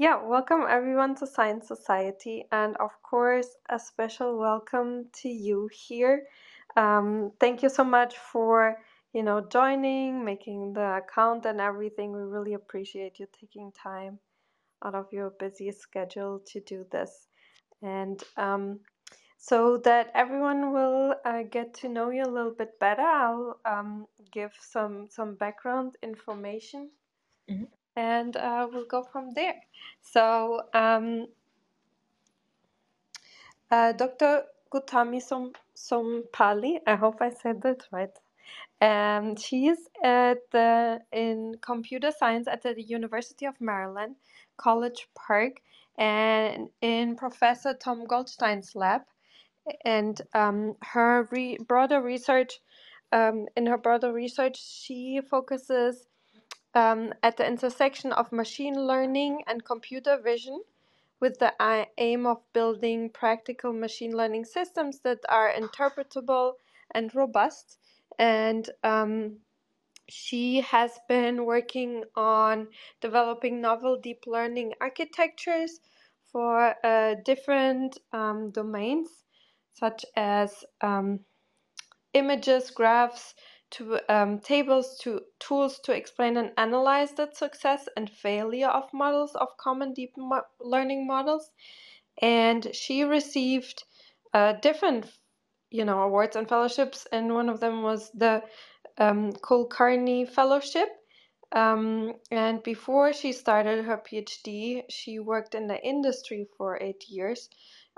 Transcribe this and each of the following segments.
Yeah, welcome everyone to Science Society, and of course, a special welcome to you here. Um, thank you so much for you know joining, making the account, and everything. We really appreciate you taking time out of your busy schedule to do this, and um, so that everyone will uh, get to know you a little bit better. I'll um, give some some background information Mhm. And uh, we'll go from there. So, um, uh, Dr. Gowthami Som- Somepalli, I hope I said that right. Um, she's at the in computer science at the University of Maryland, College Park, and in Professor Tom Goldstein's lab. And um, her re- broader research, um, in her broader research, she focuses um, at the intersection of machine learning and computer vision with the aim of building practical machine learning systems that are interpretable and robust. And um, she has been working on developing novel deep learning architectures for uh, different um, domains, such as um, images, graphs, to um, tables, to tools to explain and analyze the success and failure of models of common deep mo- learning models. And she received uh, different, you know, awards and fellowships, and one of them was the um, Kulkarni Fellowship. Um, and before she started her PhD, she worked in the industry for eight years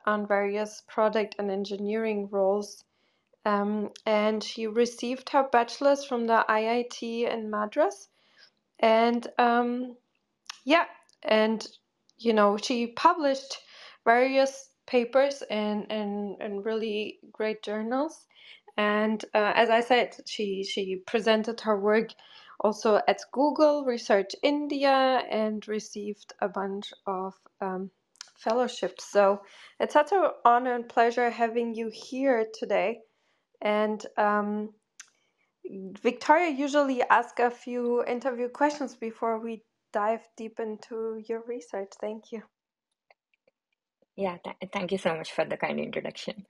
on various product and engineering roles um, and she received her bachelor's from the IIT in Madras. And um, yeah, and you know, she published various papers in, in, in really great journals. And uh, as I said, she, she presented her work also at Google Research India and received a bunch of um, fellowships. So it's such an honor and pleasure having you here today. And um, Victoria usually asks a few interview questions before we dive deep into your research. Thank you. Yeah, th- thank you so much for the kind introduction.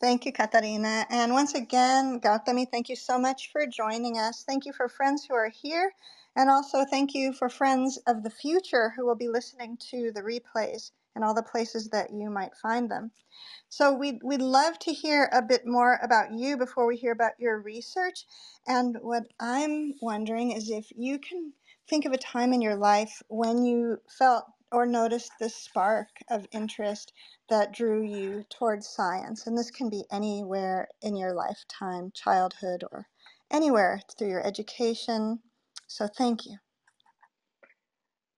Thank you, Katarina. And once again, Gowthami, thank you so much for joining us. Thank you for friends who are here. And also thank you for friends of the future who will be listening to the replays and all the places that you might find them. So we'd, we'd love to hear a bit more about you before we hear about your research. And what I'm wondering is if you can think of a time in your life when you felt or noticed this spark of interest that drew you towards science. And this can be anywhere in your lifetime, childhood, or anywhere through your education. So thank you.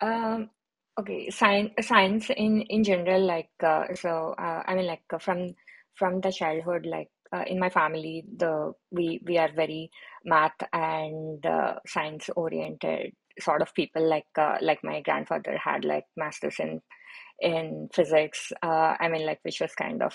Um, okay, science, science in in general, like uh, so. Uh, I mean, like uh, from from the childhood, like uh, in my family, the we we are very math and uh, science oriented sort of people. Like uh, like my grandfather had like masters in in physics. I mean, like which was kind of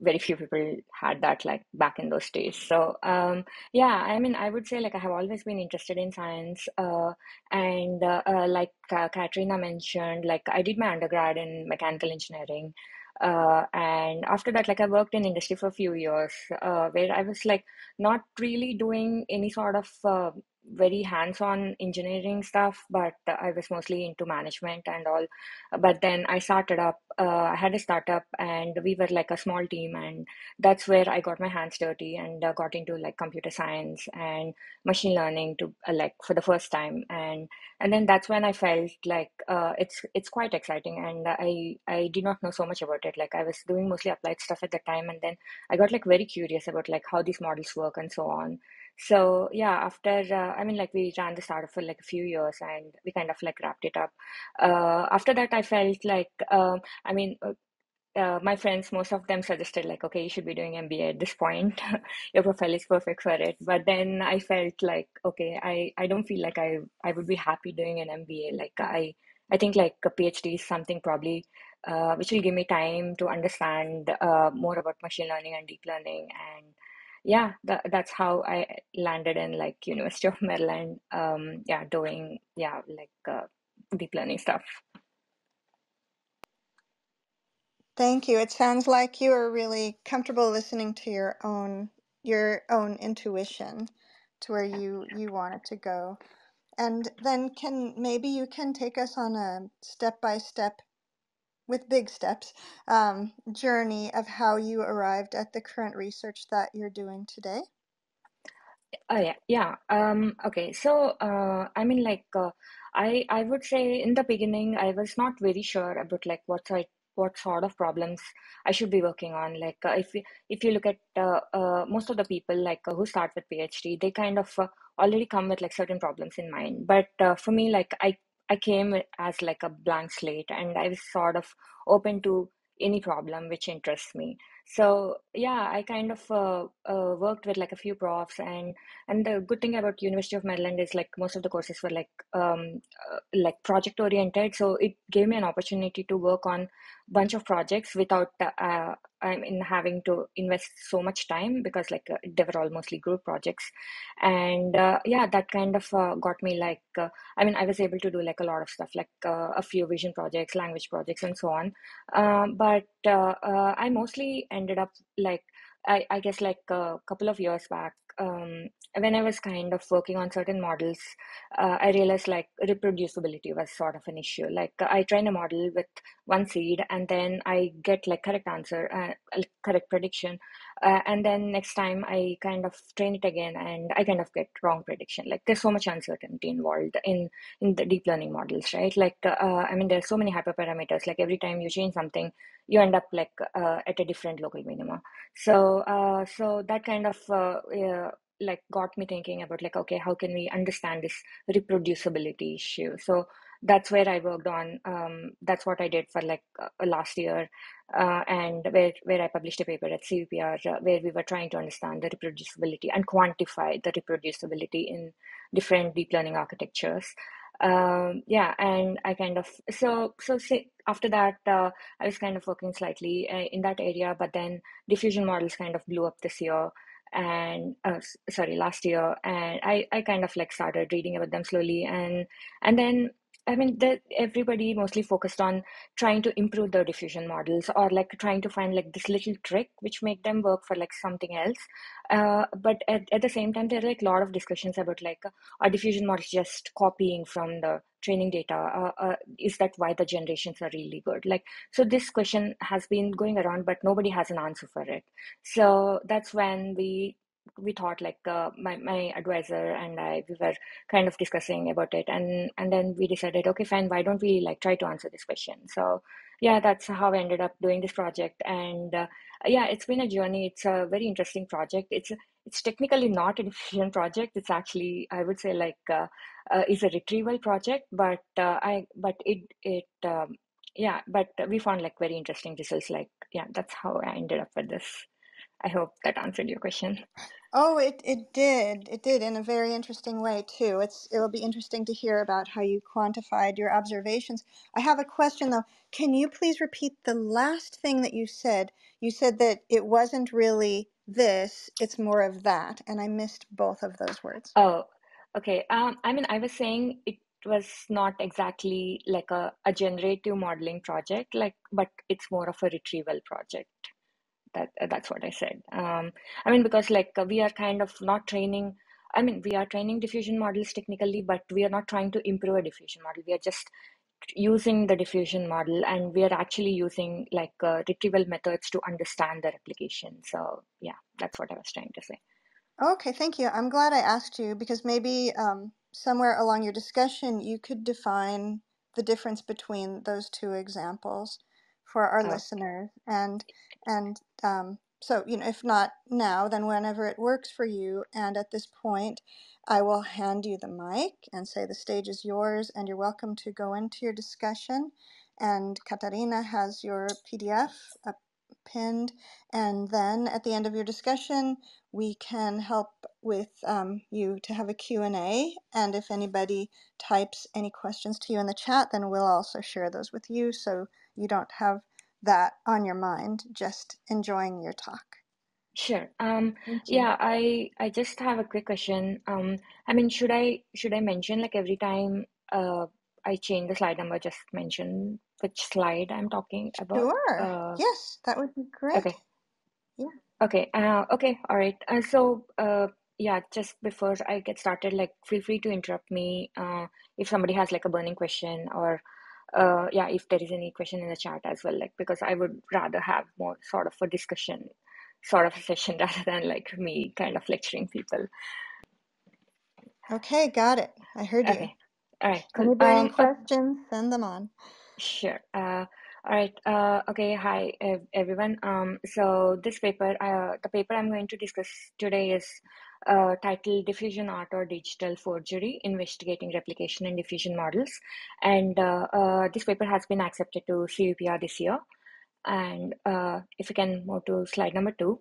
very few people had that like back in those days. So um, yeah, I mean, I would say like I have always been interested in science, uh, and uh, uh, like Katrina mentioned, like I did my undergrad in mechanical engineering. Uh, and after that, like I worked in industry for a few years, uh, where I was like not really doing any sort of uh, very hands-on engineering stuff, but I was mostly into management and all. But then I started up, uh, I had a startup and we were like a small team, and that's where I got my hands dirty and uh, got into like computer science and machine learning to uh, like for the first time. And and then that's when I felt like uh, it's it's quite exciting, and I I did not know so much about it. Like I was doing mostly applied stuff at the time, and then I got like very curious about like how these models work and so on. So yeah, after uh, I mean, like we ran the startup for like a few years, and we kind of like wrapped it up. Uh, after that, I felt like um, I mean. Uh, uh, my friends, most of them suggested like, okay, you should be doing MBA at this point. Your profile is perfect for it. But then I felt like, okay, I, I don't feel like I I would be happy doing an MBA. Like I I think like a PhD is something probably uh, which will give me time to understand uh, more about machine learning and deep learning and yeah, that, that's how I landed in like University of Maryland. Um, yeah, doing yeah like uh, deep learning stuff. Thank you. It sounds like you are really comfortable listening to your own your own intuition to where you you want it to go. And then can maybe you can take us on a step by step with big steps um, journey of how you arrived at the current research that you're doing today. Oh yeah, yeah. Um, okay. So, uh, I mean, like, uh, I I would say in the beginning, I was not very sure about like what I what sort of problems I should be working on. Like, uh, if you, if you look at uh, uh, most of the people like uh, who start with PhD, they kind of uh, already come with like certain problems in mind. But uh, for me, like, I I came as like a blank slate, and I was sort of open to any problem which interests me. So yeah i kind of uh, uh, worked with like a few profs and and the good thing about university of maryland is like most of the courses were like um, uh, like project oriented so it gave me an opportunity to work on bunch of projects without uh, i mean having to invest so much time because like uh, they were all mostly group projects. And uh, yeah that kind of got me like i mean i was able to do like a lot of stuff like a few vision projects language projects and so on. But i mostly ended up like I, I guess like a couple of years back um, when I was kind of working on certain models, uh, I realized like reproducibility was sort of an issue. Like I train a model with one seed and then I get like correct answer, uh, correct prediction. Uh, and then next time I kind of train it again and I kind of get wrong prediction. Like there's so much uncertainty involved in, in the deep learning models, right? Like, uh, I mean, there's so many hyperparameters. Like every time you change something, you end up like uh, at a different local minima. So, uh, so that kind of like got me thinking about like okay how can we understand this reproducibility issue so that's where i worked on um, that's what i did for like uh, last year uh, and where, where i published a paper at cvpr uh, where we were trying to understand the reproducibility and quantify the reproducibility in different deep learning architectures. Um, yeah and i kind of so so after that uh, i was kind of working slightly uh, in that area but then diffusion models kind of blew up this year and uh, sorry last year and i i kind of like started reading about them slowly and and then I mean, that everybody mostly focused on trying to improve their diffusion models or like trying to find like this little trick which make them work for like something else. Uh, but at, at the same time, there are like a lot of discussions about like are diffusion models just copying from the training data? Uh, uh, is that why the generations are really good? Like, so this question has been going around, but nobody has an answer for it. So that's when we we thought like uh, my, my advisor and I we were kind of discussing about it. And and then we decided okay fine why don't we like try to answer this question? So yeah that's how I ended up doing this project. And uh, yeah it's been a journey. It's a very interesting project. It's it's technically not a diffusion project. It's actually I would say like uh, uh is a retrieval project. But uh, I but it it um, yeah but we found like very interesting results. Like yeah that's how I ended up with this I hope that answered your question. Oh, it, it did. It did in a very interesting way too. It's it will be interesting to hear about how you quantified your observations. I have a question though. Can you please repeat the last thing that you said? You said that it wasn't really this, it's more of that, and I missed both of those words. Oh, okay. Um, I mean, I was saying it was not exactly like a, a generative modeling project, like, but it's more of a retrieval project that uh, that's what i said. Um, i mean because like uh, we are kind of not training i mean we are training diffusion models technically but we are not trying to improve a diffusion model. We are just using the diffusion model and we are actually using like uh, retrieval methods to understand the replication. So yeah that's what i was trying to say. Okay thank you. I'm glad i asked you because maybe um, somewhere along your discussion you could define the difference between those two examples for our oh. listeners and and um, so, you know, if not now, then whenever it works for you. And at this point, I will hand you the mic and say the stage is yours, and you're welcome to go into your discussion. And Katarina has your PDF uh, pinned. And then at the end of your discussion, we can help with um, you to have a Q&A. And if anybody types any questions to you in the chat, then we'll also share those with you so you don't have that on your mind, just enjoying your talk. Sure. Um, yeah, I I just have a quick question. Um, I mean, should I should I mention like every time uh I change the slide number, just mention which slide I'm talking about? Sure. Uh, Yes, that would be great. okay. Yeah. Okay. Uh, okay. All right. Uh, so, uh, yeah, just before I get started, like, feel free to interrupt me uh, if somebody has like a burning question or, uh, yeah, if there is any question in the chat as well, like, because I would rather have more sort of a discussion sort of a session rather than like me kind of lecturing people. Okay, got it. I heard you. All right. Cool. Any burning Um, questions? Send them on. Sure. Uh, all right. Uh, okay. Hi, everyone. Um, so this paper, uh, the paper I'm going to discuss today is uh, titled "Diffusion Art or Digital Forgery: Investigating Replication and Diffusion Models," and uh, uh, this paper has been accepted to CVPR this year. And uh, if you can move to slide number two.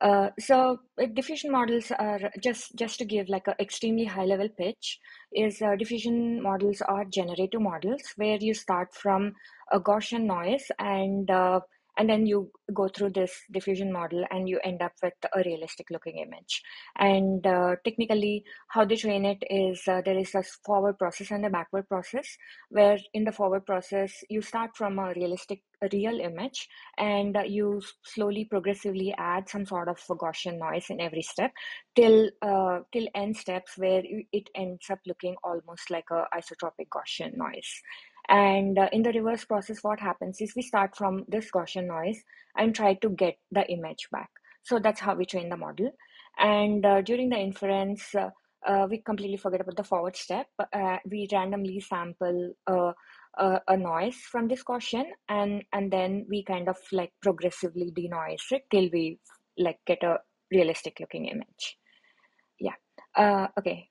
Uh, so diffusion models are just just to give like an extremely high level pitch is uh, diffusion models are generative models where you start from a Gaussian noise and uh, and then you go through this diffusion model and you end up with a realistic looking image. And uh, technically, how they train it is uh, there is a forward process and a backward process where in the forward process you start from a realistic a real image and uh, you slowly progressively add some sort of Gaussian noise in every step till uh, till end steps where it ends up looking almost like a isotropic Gaussian noise. And uh, in the reverse process, what happens is we start from this Gaussian noise and try to get the image back. So that's how we train the model. And uh, during the inference, uh, uh we completely forget about the forward step. Uh, we randomly sample uh, a, a, noise from this Gaussian, and and then we kind of like progressively denoise it till we like get a realistic looking image. Yeah. okay.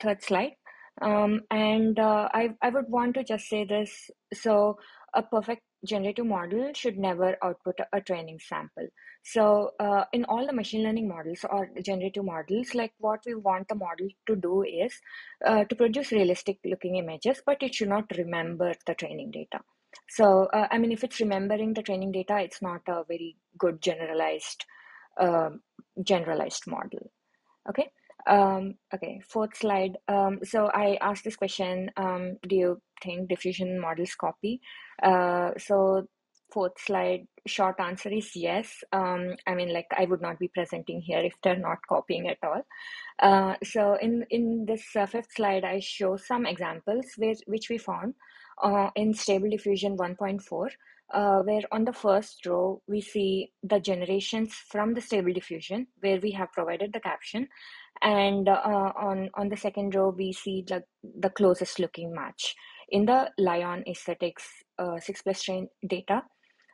third slide. Um, and uh, I, I would want to just say this. So a perfect generative model should never output a, training sample. So uh, in all the machine learning models or generative models, like what we want the model to do is uh, to produce realistic looking images, but it should not remember the training data. So, uh, I mean, if it's remembering the training data, it's not a very good generalized, um, generalized model. Okay. Um, okay, fourth slide. Um, so I asked this question, um, do you think diffusion models copy? Uh, so fourth slide, short answer is yes. Um, I mean, like I would not be presenting here if they're not copying at all. Uh, so in, in this uh, fifth slide, I show some examples which, which we found uh, in Stable Diffusion 1.4. Uh, where on the first row we see the generations from the stable diffusion where we have provided the caption and uh, on on the second row we see the, the closest looking match in the LAION aesthetics uh, 6 plus train data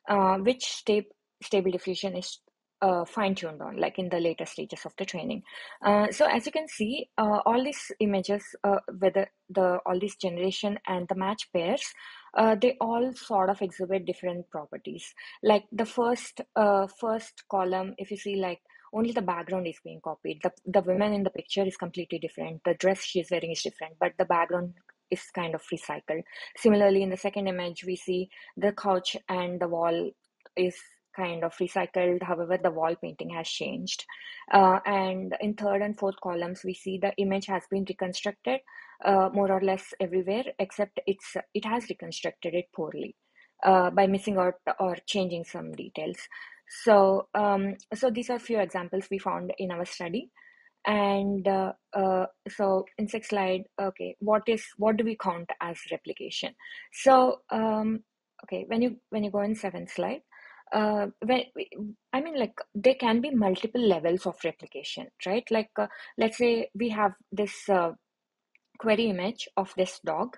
uh, which sta- stable diffusion is uh, fine-tuned on like in the later stages of the training. Uh, so as you can see uh, all these images whether the all these generation and the match pairs they all sort of exhibit different properties. Like the first first column if you see like only the background is being copied. The, the woman in the picture is completely different. The dress she's wearing is different, but the background is kind of recycled. Similarly, in the second image, we see the couch and the wall is kind of recycled. However, the wall painting has changed. Uh, and in third and fourth columns, we see the image has been reconstructed uh, more or less everywhere, except it's it has reconstructed it poorly uh, by missing out or changing some details. So, um, so these are a few examples we found in our study. And uh, uh, so in sixth slide, okay, what is what do we count as replication? So, um, okay, when you when you go in seventh slide, uh, when I mean, like there can be multiple levels of replication, right? Like, uh, let's say we have this uh, query image of this dog,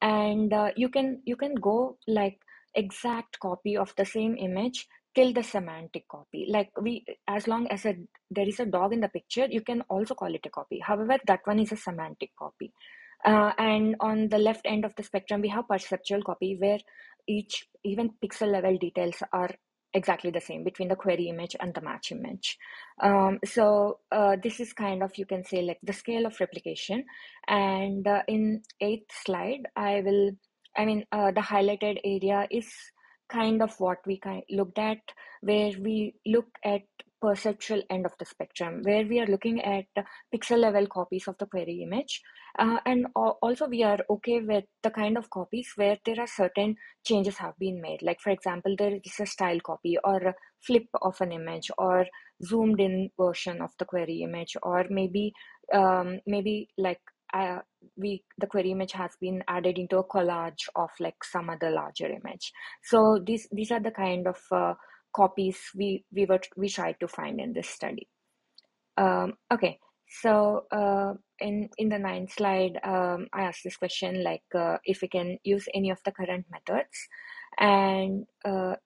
and uh, you can you can go like exact copy of the same image till the semantic copy. Like we as long as a, there is a dog in the picture you can also call it a copy. However that one is a semantic copy. Uh, and on the left end of the spectrum we have perceptual copy where each even pixel level details are exactly the same between the query image and the match image. Um, so uh, this is kind of you can say like the scale of replication. And uh, in eighth slide i will i mean uh, the highlighted area is kind of what we kind looked at, where we look at perceptual end of the spectrum where we are looking at pixel level copies of the query image. Uh, and also we are okay with the kind of copies where there are certain changes have been made. Like for example, there is a style copy or a flip of an image or zoomed in version of the query image or maybe um, maybe like uh, we the query image has been added into a collage of like some other larger image. So these these are the kind of uh, copies we we were we tried to find in this study. Um, okay. So uh, in in the ninth slide um, i asked this question like uh, if we can use any of the current methods. And uh,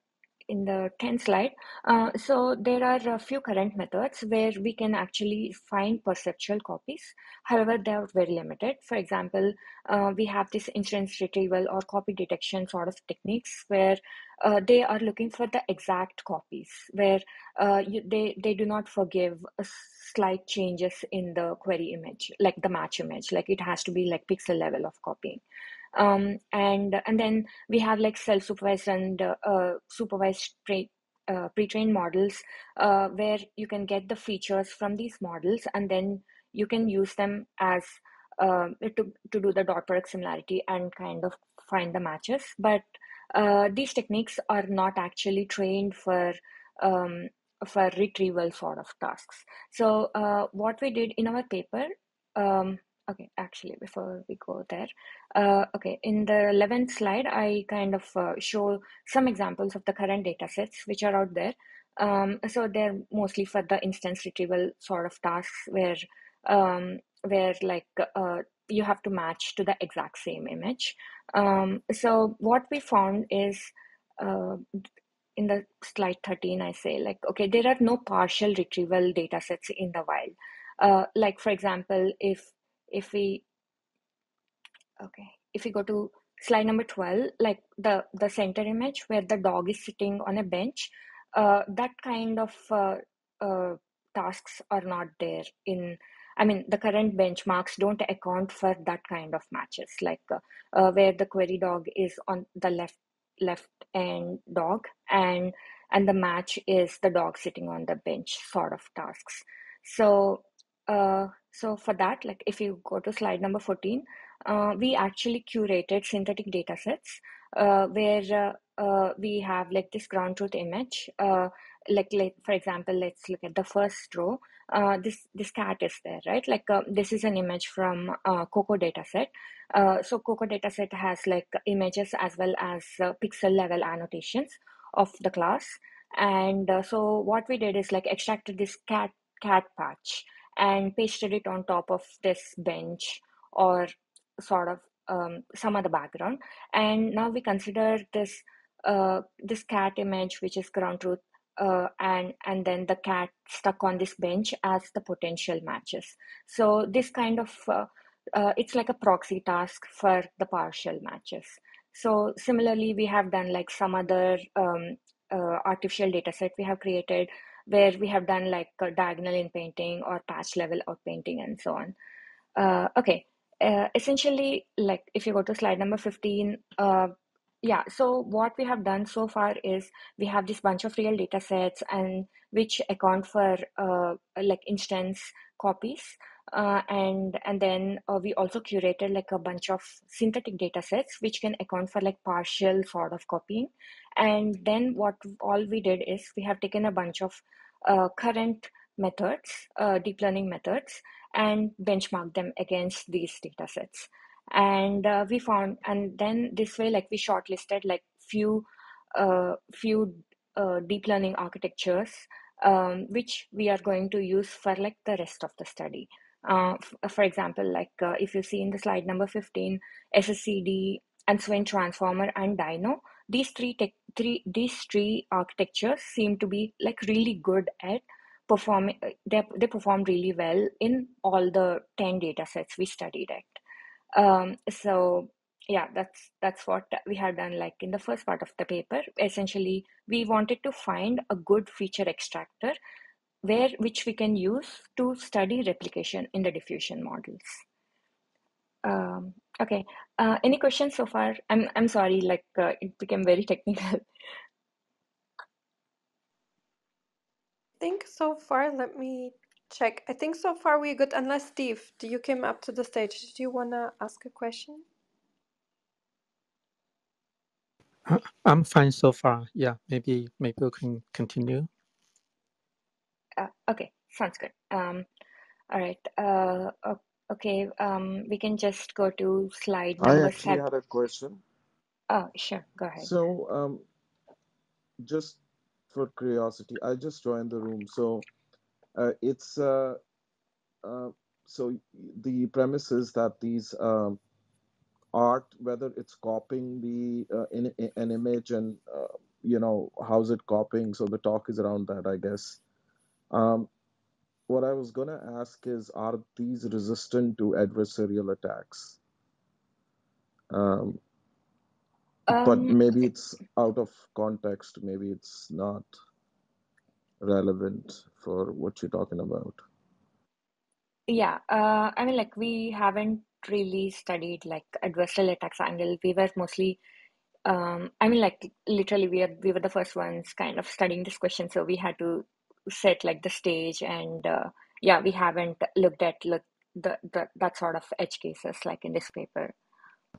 in the 10th slide. Uh, so there are a few current methods where we can actually find perceptual copies. However, they are very limited. For example, uh, we have this instance retrieval or copy detection sort of techniques where uh, they are looking for the exact copies, where uh, you, they, they do not forgive slight changes in the query image, like the match image, like it has to be like pixel level of copying um, and and then we have like self-supervised and uh, uh, supervised pre, uh, pre-trained models uh, where you can get the features from these models and then you can use them as uh, to, to do the dot product similarity and kind of find the matches. But uh, these techniques are not actually trained for um, for retrieval sort of tasks. So what we did in our paper um, okay actually before we go there uh, okay in the 11th slide i kind of uh, show some examples of the current data sets which are out there. Um, so they're mostly for the instance retrieval sort of tasks where um, where like uh, you have to match to the exact same image. Um, so what we found is uh, in the slide 13 i say like okay there are no partial retrieval data sets in the wild. Uh, like for example if if we okay if we go to slide number 12 like the the center image where the dog is sitting on a bench uh, that kind of uh, uh, tasks are not there in i mean the current benchmarks don't account for that kind of matches like uh, uh, where the query dog is on the left left end dog and and the match is the dog sitting on the bench sort of tasks. So uh, so for that, like if you go to slide number 14, uh, we actually curated synthetic data sets uh, where uh, uh, we have like this ground truth image. Like, like for example, let's look at the first row. this this cat is there, right? Like this is an image from Coco dataset. so Coco dataset has like images as well as pixel level annotations of the class. And so what we did is like extracted this cat cat patch and pasted it on top of this bench or sort of um, some other background. And now we consider this uh, this cat image, which is ground truth, uh, and and then the cat stuck on this bench as the potential matches. So this kind of uh, uh, it's like a proxy task for the partial matches. So similarly, we have done like some other um, uh, artificial data set we have created where we have done like diagonal in painting or patch level out painting and so on. Uh, okay, uh, essentially, like if you go to slide number 15, uh, yeah, so what we have done so far is we have this bunch of real data sets and which account for uh, like instance copies. Uh, and and then uh, we also curated like a bunch of synthetic data sets which can account for like partial sort of copying. And then what all we did is we have taken a bunch of uh, current methods uh, deep learning methods and benchmark them against these data sets. And uh, we found and then this way like we shortlisted like few uh, few deep learning architectures um, which we are going to use for like the rest of the study uh, uh, for example, like uh, if you see in the slide number 15, SSCD and Swin Transformer and Dino, these three, tech, three these three architectures seem to be like really good at performing. Uh, they they perform really well in all the 10 data sets we studied at. Um, so yeah, that's that's what we had done. Like in the first part of the paper, essentially we wanted to find a good feature extractor where which we can use to study replication in the diffusion models. Um, okay, uh, any questions so far? I'm, I'm sorry, like uh, it became very technical. I think so far, let me check. I think so far we're good, unless Steve, do you came up to the stage? Do you want to ask a question? Uh, I'm fine so far. Yeah, maybe maybe we can continue. Uh, okay, sounds good. Um, all right. Uh, okay. Um, we can just go to slide I number actually had a question. Oh, sure. Go ahead. So, um, just for curiosity, I just joined the room. So, uh, it's uh, uh, so the premise is that these um, art, whether it's copying the uh, in, in- an image and uh, you know how's it copying. So the talk is around that, I guess. Um, what I was gonna ask is, are these resistant to adversarial attacks? Um, but Um, maybe it's out of context. Maybe it's not relevant for what you're talking about. yeah. Uh, I mean, like we haven't really studied like adversarial attacks angle. We were mostly um, I mean, like literally, we are we were the first ones kind of studying this question, so we had to set like the stage, and uh, yeah, we haven't looked at look the, the that sort of edge cases like in this paper.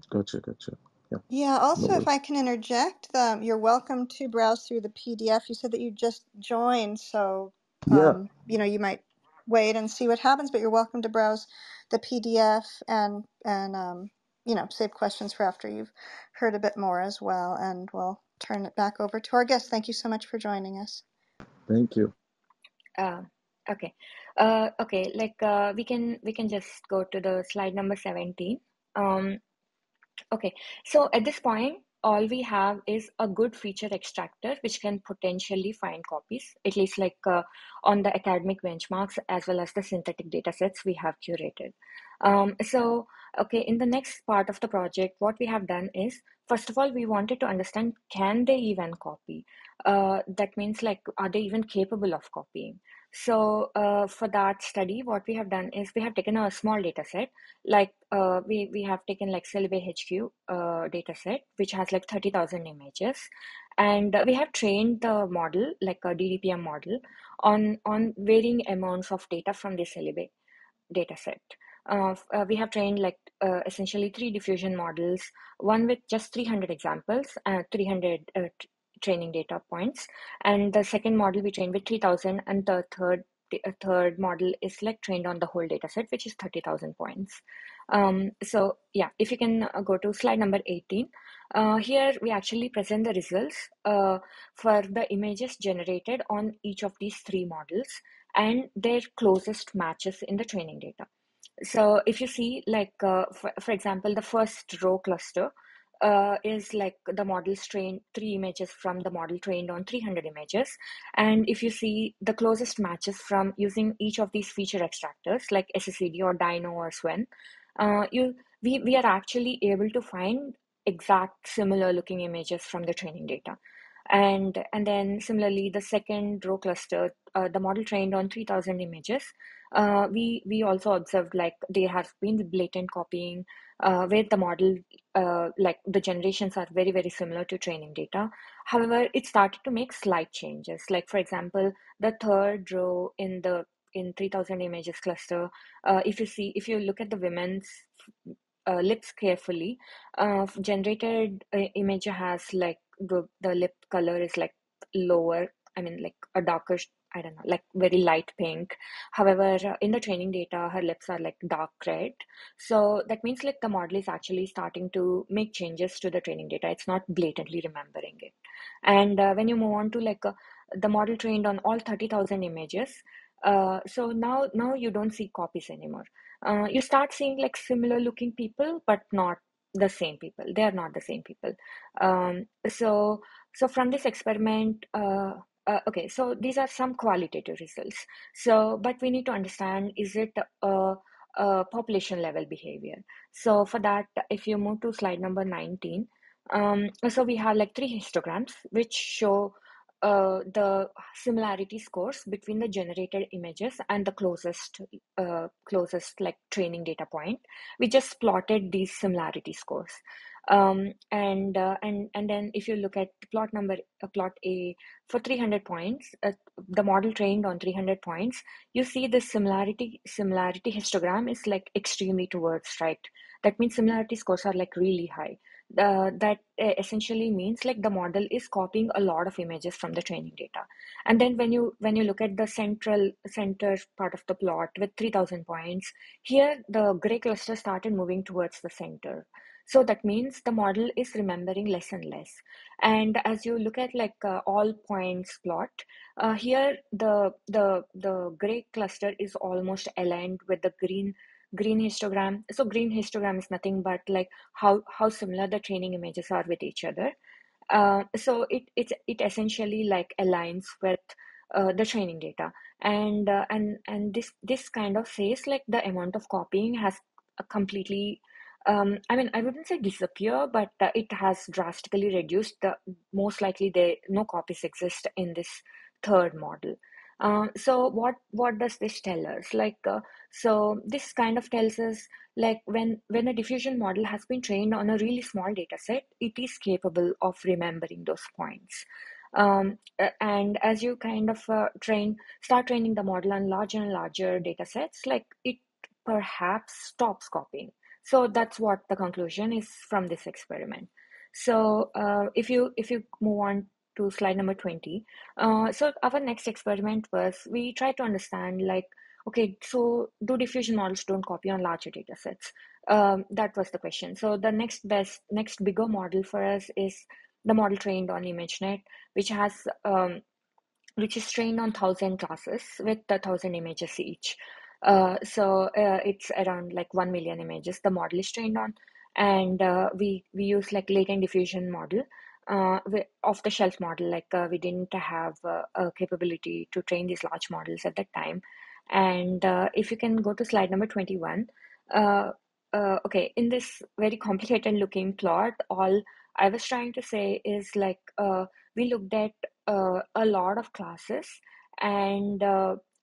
Gotcha, gotcha. Yeah, Yeah, no also, if. I can interject, um, you're welcome to browse through the PDF. You said that you just joined, so Yeah, um, you know, you might wait and see what happens, but you're welcome to browse the PDF and and um, you know, save questions for after you've heard a bit more as well. And we'll turn it back over to our guest. Thank you so much for joining us. thank you. Uh, okay, uh, okay, like uh, we can we can just go to the slide number seventeen. Um, Okay, so at this point, all we have is a good feature extractor which can potentially find copies, at least like uh, on the academic benchmarks as well as the synthetic data sets we have curated. Um, so, okay, in the next part of the project, what we have done is, first of all, we wanted to understand can they even copy? Uh, that means like, are they even capable of copying? So, uh, for that study, what we have done is we have taken a small data set like uh, we we have taken like CelebA HQ uh, data set which has like 30,000 images and we have trained the model like a DDPM model on on varying amounts of data from the CelebA data set. Uh, uh, we have trained like uh, essentially three diffusion models, one with just 300 examples, uh, 300 uh, training data points, and the second model we trained with 3000, and the third the third model is like trained on the whole data set, which is 30,000 points. Um, so yeah, if you can uh, go to slide number 18, uh, here we actually present the results uh, for the images generated on each of these three models and their closest matches in the training data. So if you see, like, uh, for, for example, the first row cluster uh, is like the models trained three images from the model trained on 300 images. And if you see the closest matches from using each of these feature extractors like SSCD or Dino or Swin, uh, you we, we are actually able to find exact similar looking images from the training data. And, and then similarly, the second row cluster, uh, the model trained on 3000 images, uh, we, we also observed like there has been blatant copying uh, where the model, uh, like the generations are very, very similar to training data. However, it started to make slight changes. Like for example, the third row in the in 3000 images cluster, uh, if you see, if you look at the women's uh, lips carefully, uh, generated uh, image has like the, the lip color is like lower, I mean like a darker, I don't know, like very light pink. However, uh, in the training data, her lips are like dark red. So that means like the model is actually starting to make changes to the training data. It's not blatantly remembering it. And uh, when you move on to like uh, the model trained on all 30,000 images, uh, so now now you don't see copies anymore. Uh, you start seeing like similar looking people, but not the same people. They are not the same people. Um, so so from this experiment, uh, okay, so these are some qualitative results. So, but we need to understand is it a, a population level behavior? So, for that, if you move to slide number 19, um, so we have like three histograms which show uh, the similarity scores between the generated images and the closest uh, closest like training data point. We just plotted these similarity scores. Um, and uh, and and then if you look at the plot number uh, plot A for 300 points, uh, the model trained on 300 points, you see the similarity similarity histogram is like extremely towards right. That means similarity scores are like really high. Uh, that essentially means like the model is copying a lot of images from the training data and then when you when you look at the central center part of the plot with 3000 points here the gray cluster started moving towards the center so that means the model is remembering less and less. And as you look at like uh, all points plot uh, here the the the gray cluster is almost aligned with the green green histogram. So green histogram is nothing but like how how similar the training images are with each other. Uh, so it it it essentially like aligns with uh, the training data. And uh, and and this this kind of says like the amount of copying has completely um, I mean, I wouldn't say disappear, but uh, it has drastically reduced. The most likely, there no copies exist in this third model. Uh, so what what does this tell us? Like, uh, so this kind of tells us like when when a diffusion model has been trained on a really small data set, it is capable of remembering those points. Um, and as you kind of uh, train, start training the model on larger and larger data sets, like it perhaps stops copying. So that's what the conclusion is from this experiment. So uh, if you if you move on to slide number 20, uh, so our next experiment was we tried to understand like, okay, so do diffusion models don't copy on larger data sets? Um, that was the question. So the next best, next bigger model for us is the model trained on ImageNet, which has um, which is trained on thousand classes with a thousand images each. Uh, so uh, it's around like 1 million images the model is trained on. And uh, we, we use like latent diffusion model, uh, off the shelf model. Like uh, we didn't have uh, a capability to train these large models at that time. And if you can go to slide number 21, okay, in this very complicated looking plot, all I was trying to say is like we looked at a lot of classes and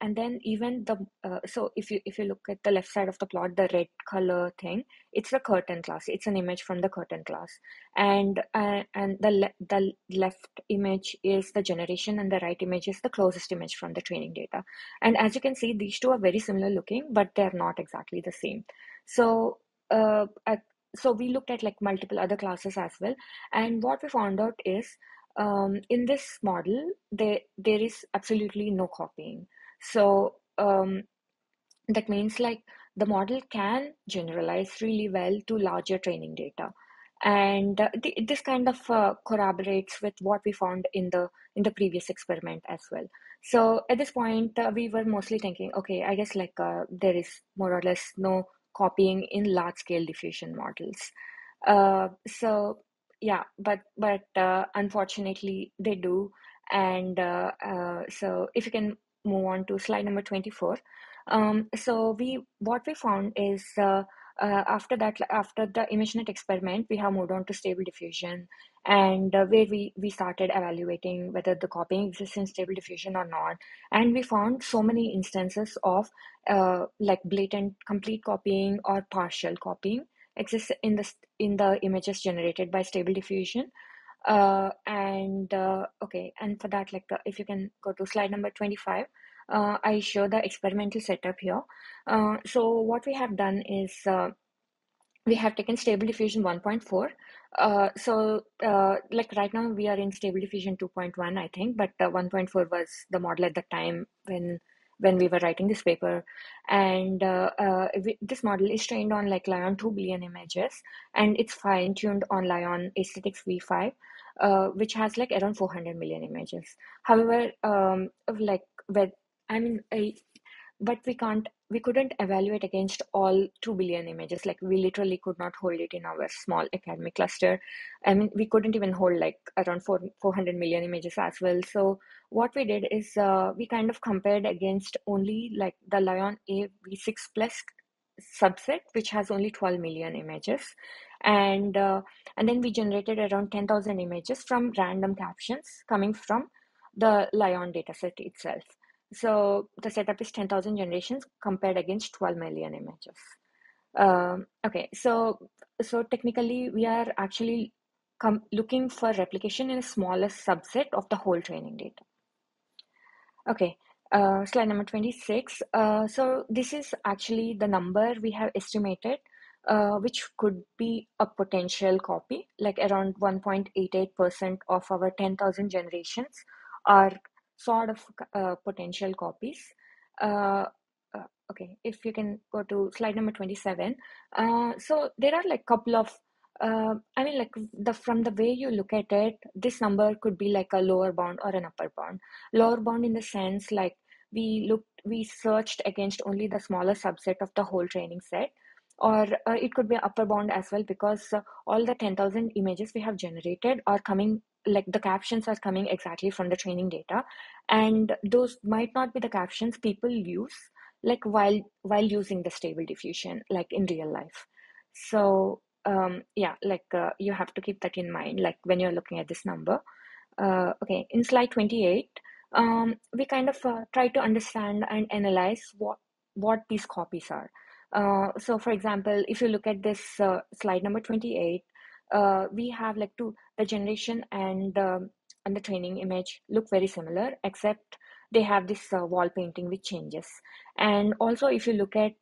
and then even the uh, so if you if you look at the left side of the plot the red color thing it's the curtain class it's an image from the curtain class and uh, and the le- the left image is the generation and the right image is the closest image from the training data. And as you can see these two are very similar looking but they're not exactly the same. So uh, at, so we looked at like multiple other classes as well. And what we found out is um, in this model there there is absolutely no copying so um, that means like the model can generalize really well to larger training data. And uh, th- this kind of uh, corroborates with what we found in the in the previous experiment as well. So at this point, uh, we were mostly thinking, okay, I guess like uh, there is more or less no copying in large scale diffusion models. Uh, so yeah, but but uh, unfortunately they do. And so if you can move on to slide number 24. Um, so we what we found is uh, uh, after that, after the ImageNet experiment, we have moved on to stable diffusion, and uh, where we we started evaluating whether the copying exists in stable diffusion or not, and we found so many instances of uh, like blatant complete copying or partial copying exists in the in the images generated by stable diffusion. Uh, and uh, okay, and for that, like uh, if you can go to slide number 25, uh, I show the experimental setup here. Uh, so what we have done is uh, we have taken stable diffusion 1.4. Uh, so uh, like right now we are in stable diffusion 2.1, I think, but 1.4 was the model at the time when when we were writing this paper and uh, uh, we, this model is trained on like LAION 2 billion images and it's fine tuned on LAION aesthetics v5 uh, which has like around 400 million images however um, like with I mean, I, but we can't, we couldn't evaluate against all 2 billion images. Like we literally could not hold it in our small academic cluster. I mean, we couldn't even hold like around 4, 400 million images as well. So what we did is uh, we kind of compared against only like the LAION A V6 plus subset, which has only 12 million images. And, uh, and then we generated around 10,000 images from random captions coming from the LAION dataset itself. So the setup is 10,000 generations compared against 12 million images. Um, okay, so so technically we are actually com- looking for replication in a smaller subset of the whole training data. Okay, uh, slide number 26. Uh, so this is actually the number we have estimated, uh, which could be a potential copy, like around 1.88% of our 10,000 generations are sort of uh, potential copies. Uh, uh, okay, if you can go to slide number 27. Uh, so there are like a couple of uh, I mean, like the from the way you look at it, this number could be like a lower bound or an upper bound. Lower bound in the sense like we looked, we searched against only the smaller subset of the whole training set, or uh, it could be upper bound as well because uh, all the 10,000 images we have generated are coming like the captions are coming exactly from the training data, and those might not be the captions people use like while while using the stable diffusion like in real life. So um, yeah, like uh, you have to keep that in mind, like when you're looking at this number. Uh, okay, in slide 28, um, we kind of uh, try to understand and analyze what what these copies are. Uh, so, for example, if you look at this uh, slide number 28, uh, we have like two the generation and and the training image look very similar, except they have this wall painting which changes. And also, if you look at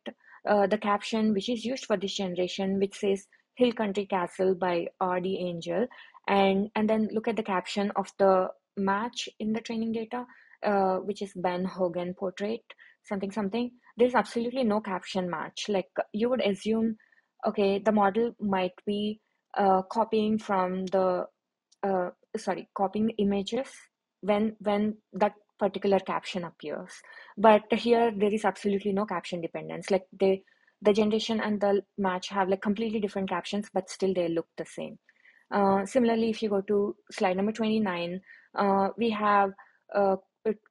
the caption which is used for this generation, which says Hill Country Castle by R.D. Angel, and and then look at the caption of the match in the training data, uh, which is Ben Hogan portrait, something something. There's absolutely no caption match. Like you would assume, okay, the model might be uh, copying from the uh, sorry, copying images when when that particular caption appears. But here there is absolutely no caption dependence. Like they the generation and the match have like completely different captions, but still they look the same. Uh, similarly, if you go to slide number 29, uh, we have uh,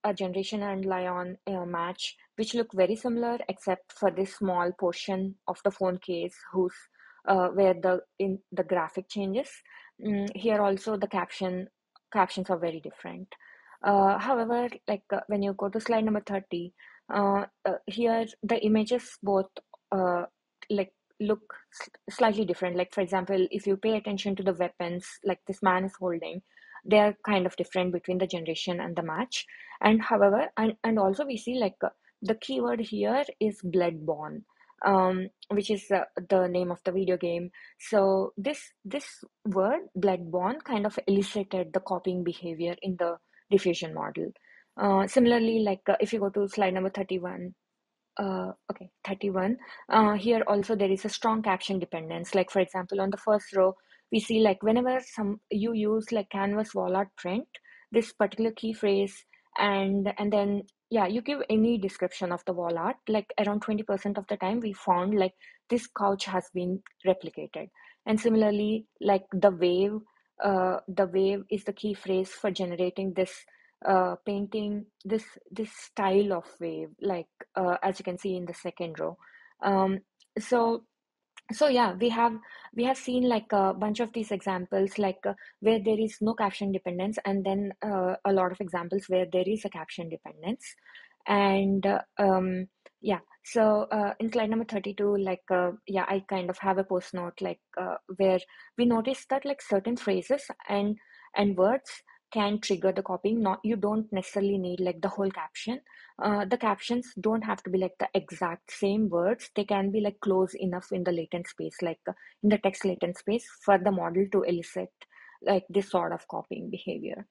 a generation and LAION uh, match, which look very similar, except for this small portion of the phone case whose uh, where the in the graphic changes. Mm, here also the caption captions are very different. Uh, however, like when you go to slide number 30, here the images both uh, like look slightly different like for example if you pay attention to the weapons like this man is holding they are kind of different between the generation and the match. And however and, and also we see like uh, the keyword here is bloodborne um, which is uh, the name of the video game. So this this word bloodborne kind of elicited the copying behavior in the diffusion model. Uh, similarly like uh, if you go to slide number 31 uh, okay 31 uh, here also there is a strong caption dependence. Like for example on the first row we see like whenever some you use like canvas wall art print this particular key phrase and and then yeah you give any description of the wall art like around 20% of the time we found like this couch has been replicated. And similarly like the wave uh, the wave is the key phrase for generating this uh, painting this this style of wave like uh, as you can see in the second row. Um, so so yeah we have we have seen like a bunch of these examples like uh, where there is no caption dependence and then uh, a lot of examples where there is a caption dependence. And uh, um, yeah so uh, in slide number 32 like uh, yeah i kind of have a post note like uh, where we noticed that like certain phrases and and words can trigger the copying. Not you don't necessarily need like the whole caption uh, the captions don't have to be like the exact same words. They can be like close enough in the latent space like uh, in the text latent space for the model to elicit like this sort of copying behavior.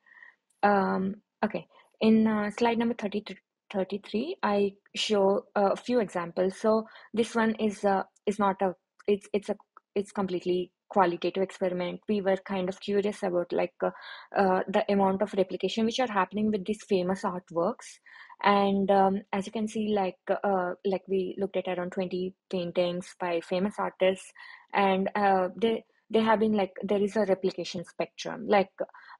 Um, okay. In uh, slide number 30 33 i show a few examples. So this one is uh, is not a it's it's a it's completely qualitative experiment. We were kind of curious about like uh, uh, the amount of replication which are happening with these famous artworks and um, as you can see like uh, like we looked at around 20 paintings by famous artists. And uh, they they have been like there is a replication spectrum. Like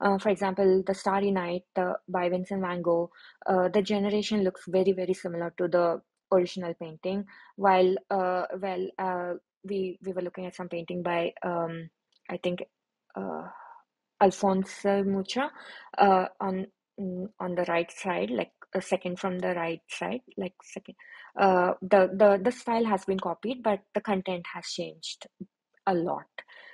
uh, for example the starry night uh, by vincent van gogh the generation looks very very similar to the original painting. While well we we were looking at some painting by um, I think uh, Alphonse Mucha uh, on mm, on the right side, like a second from the right side, like second. Uh, the the the style has been copied, but the content has changed, a lot.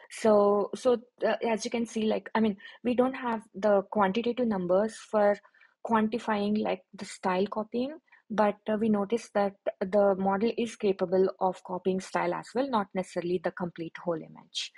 So, so uh, as you can see, like, I mean, we don't have the quantitative numbers for quantifying like the style copying, but uh, we noticed that the model is capable of copying style as well, not necessarily the complete whole image.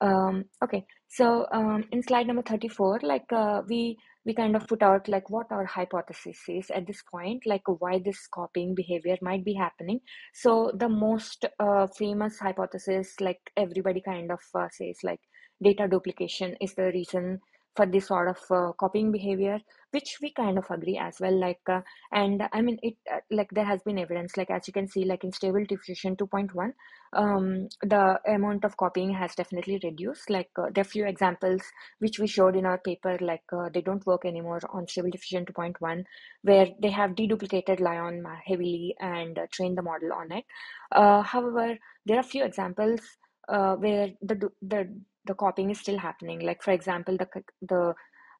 Um, okay, so um, in slide number 34, like uh, we we kind of put out like what our hypothesis is at this point, like why this copying behavior might be happening. So the most uh, famous hypothesis, like everybody kind of uh, says, like data duplication is the reason for this sort of uh, copying behavior which we kind of agree as well like uh, and i mean it uh, like there has been evidence like as you can see like in stable diffusion 2.1 um, the amount of copying has definitely reduced. Like uh, there are few examples which we showed in our paper like uh, they don't work anymore on stable diffusion 2.1 where they have deduplicated LAION heavily and uh, trained the model on it. However there are few examples where the the the copying is still happening. Like for example, the the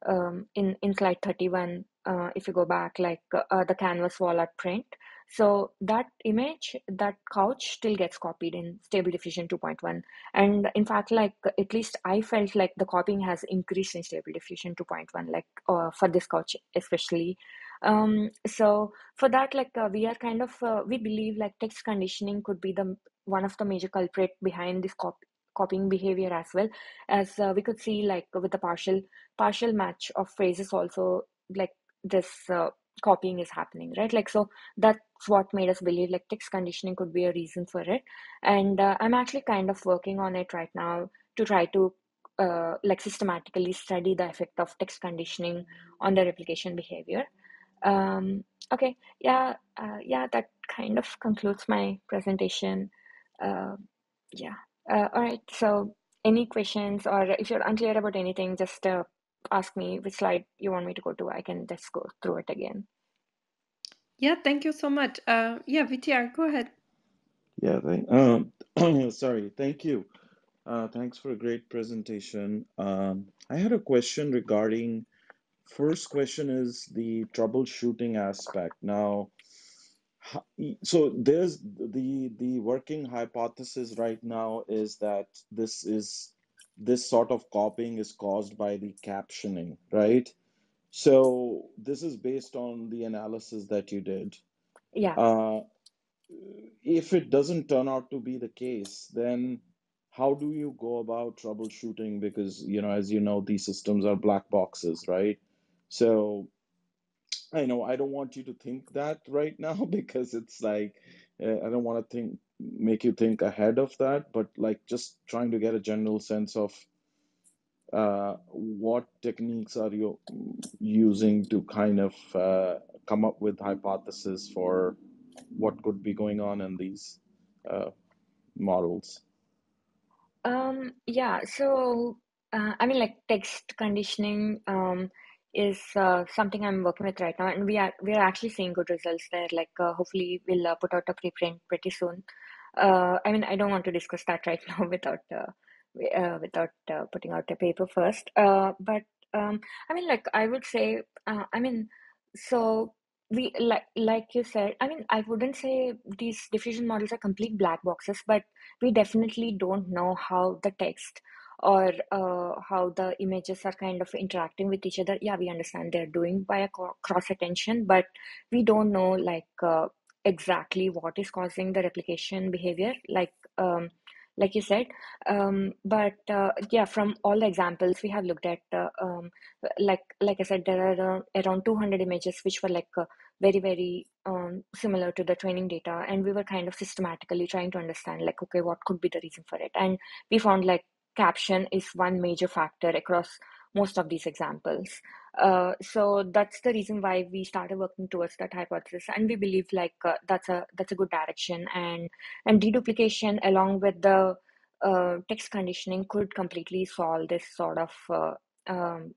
um, in in slide 31, uh, if you go back, like uh, the canvas wall art print. So that image, that couch still gets copied in Stable Diffusion 2.1. And in fact, like at least I felt like the copying has increased in Stable Diffusion 2.1, like uh, for this couch especially. Um, so for that, like uh, we are kind of uh, we believe like text conditioning could be the one of the major culprit behind this cop copying behavior as well as uh, we could see like with the partial partial match of phrases also like this uh, copying is happening right? Like so that's what made us believe like text conditioning could be a reason for it. And uh, i'm actually kind of working on it right now to try to uh, like systematically study the effect of text conditioning on the replication behavior. Um, okay yeah uh, yeah that kind of concludes my presentation. Uh, yeah uh, all right. So, any questions, or if you're unclear about anything, just uh, ask me which slide you want me to go to. I can just go through it again. Yeah, thank you so much. Uh, yeah, VTR, go ahead. Yeah, thank, um, sorry, thank you. Uh, thanks for a great presentation. Um, I had a question regarding, first question is the troubleshooting aspect. Now, so there's the the working hypothesis right now is that this is this sort of copying is caused by the captioning right? So this is based on the analysis that you did. Yeah. Uh, if it doesn't turn out to be the case then how do you go about troubleshooting? Because you know as you know these systems are black boxes right? So I know I don't want you to think that right now because it's like uh, I don't want to think make you think ahead of that, but like just trying to get a general sense of uh, what techniques are you using to kind of uh, come up with hypothesis for what could be going on in these uh, models. Um, yeah, so uh, I mean, like text conditioning. Um, is uh, something I'm working with right now, and we are we are actually seeing good results there. Like uh, hopefully we'll uh, put out a preprint pretty soon. Uh, I mean, I don't want to discuss that right now without uh, uh, without putting out a paper first. but um, I mean, like I would say, I mean, so we like like you said. I mean, I wouldn't say these diffusion models are complete black boxes, but we definitely don't know how the text or uh, how the images are kind of interacting with each other. Yeah we understand they're doing via cross attention but we don't know like uh, exactly what is causing the replication behavior like um, like you said. Um, but uh, yeah from all the examples we have looked at uh, um, like like i said there are around 200 images which were like uh, very very um, similar to the training data and we were kind of systematically trying to understand like okay what could be the reason for it? And we found like caption is one major factor across most of these examples. Uh, so that's the reason why we started working towards that hypothesis, and we believe like uh, that's a that's a good direction, and and deduplication along with the uh, text conditioning could completely solve this sort of uh, um,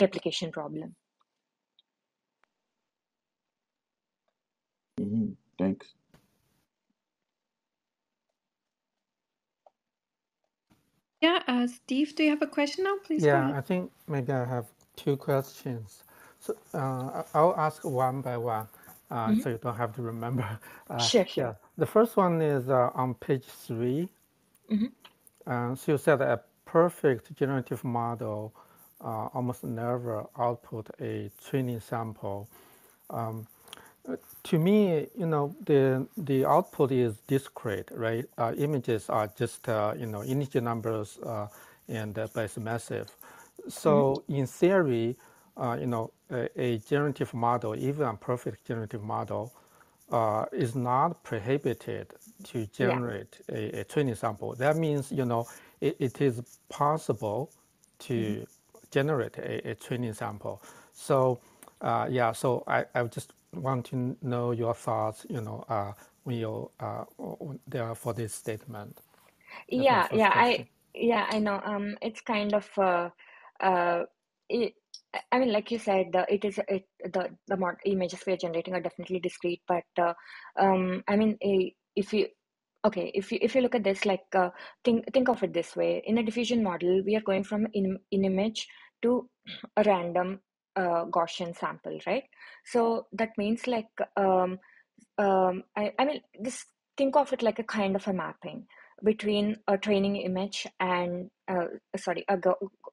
replication problem. Mm-hmm. Thanks. Yeah, uh, Steve, do you have a question now? Please Yeah, I think maybe I have two questions. So uh, I'll ask one by one, uh, Mhm. so you don't have to remember. Uh, Sure, sure. yeah, the first one is uh, on page 3 Mhm. Uh, so you said a perfect generative model uh, almost never output a training sample. Um, to me, you know, the the output is discrete, right? Uh, images are just uh, you know integer numbers uh, and uh, but it's massive. So mm-hmm. in theory, uh, you know, a, a, generative model, even a perfect generative model, uh, is not prohibited to generate yeah. a, a, training sample. That means you know it, it is possible to mm-hmm. generate a, a, training sample. So yeah, so I I just want to know your thoughts, you know, uh, when you uh, there for this statement. That's yeah, yeah, question. I yeah, I know. Um, it's kind of uh, uh, it, I mean, like you said, uh, it is it the the mod images we are generating are definitely discrete, but uh, um, I mean, if you okay, if you if you look at this, like uh, think think of it this way: in a diffusion model, we are going from in, in image to a random uh, Gaussian sample, right? So that means like, um, um, I, I mean, this think of it like a kind of a mapping between a training image and uh, sorry a,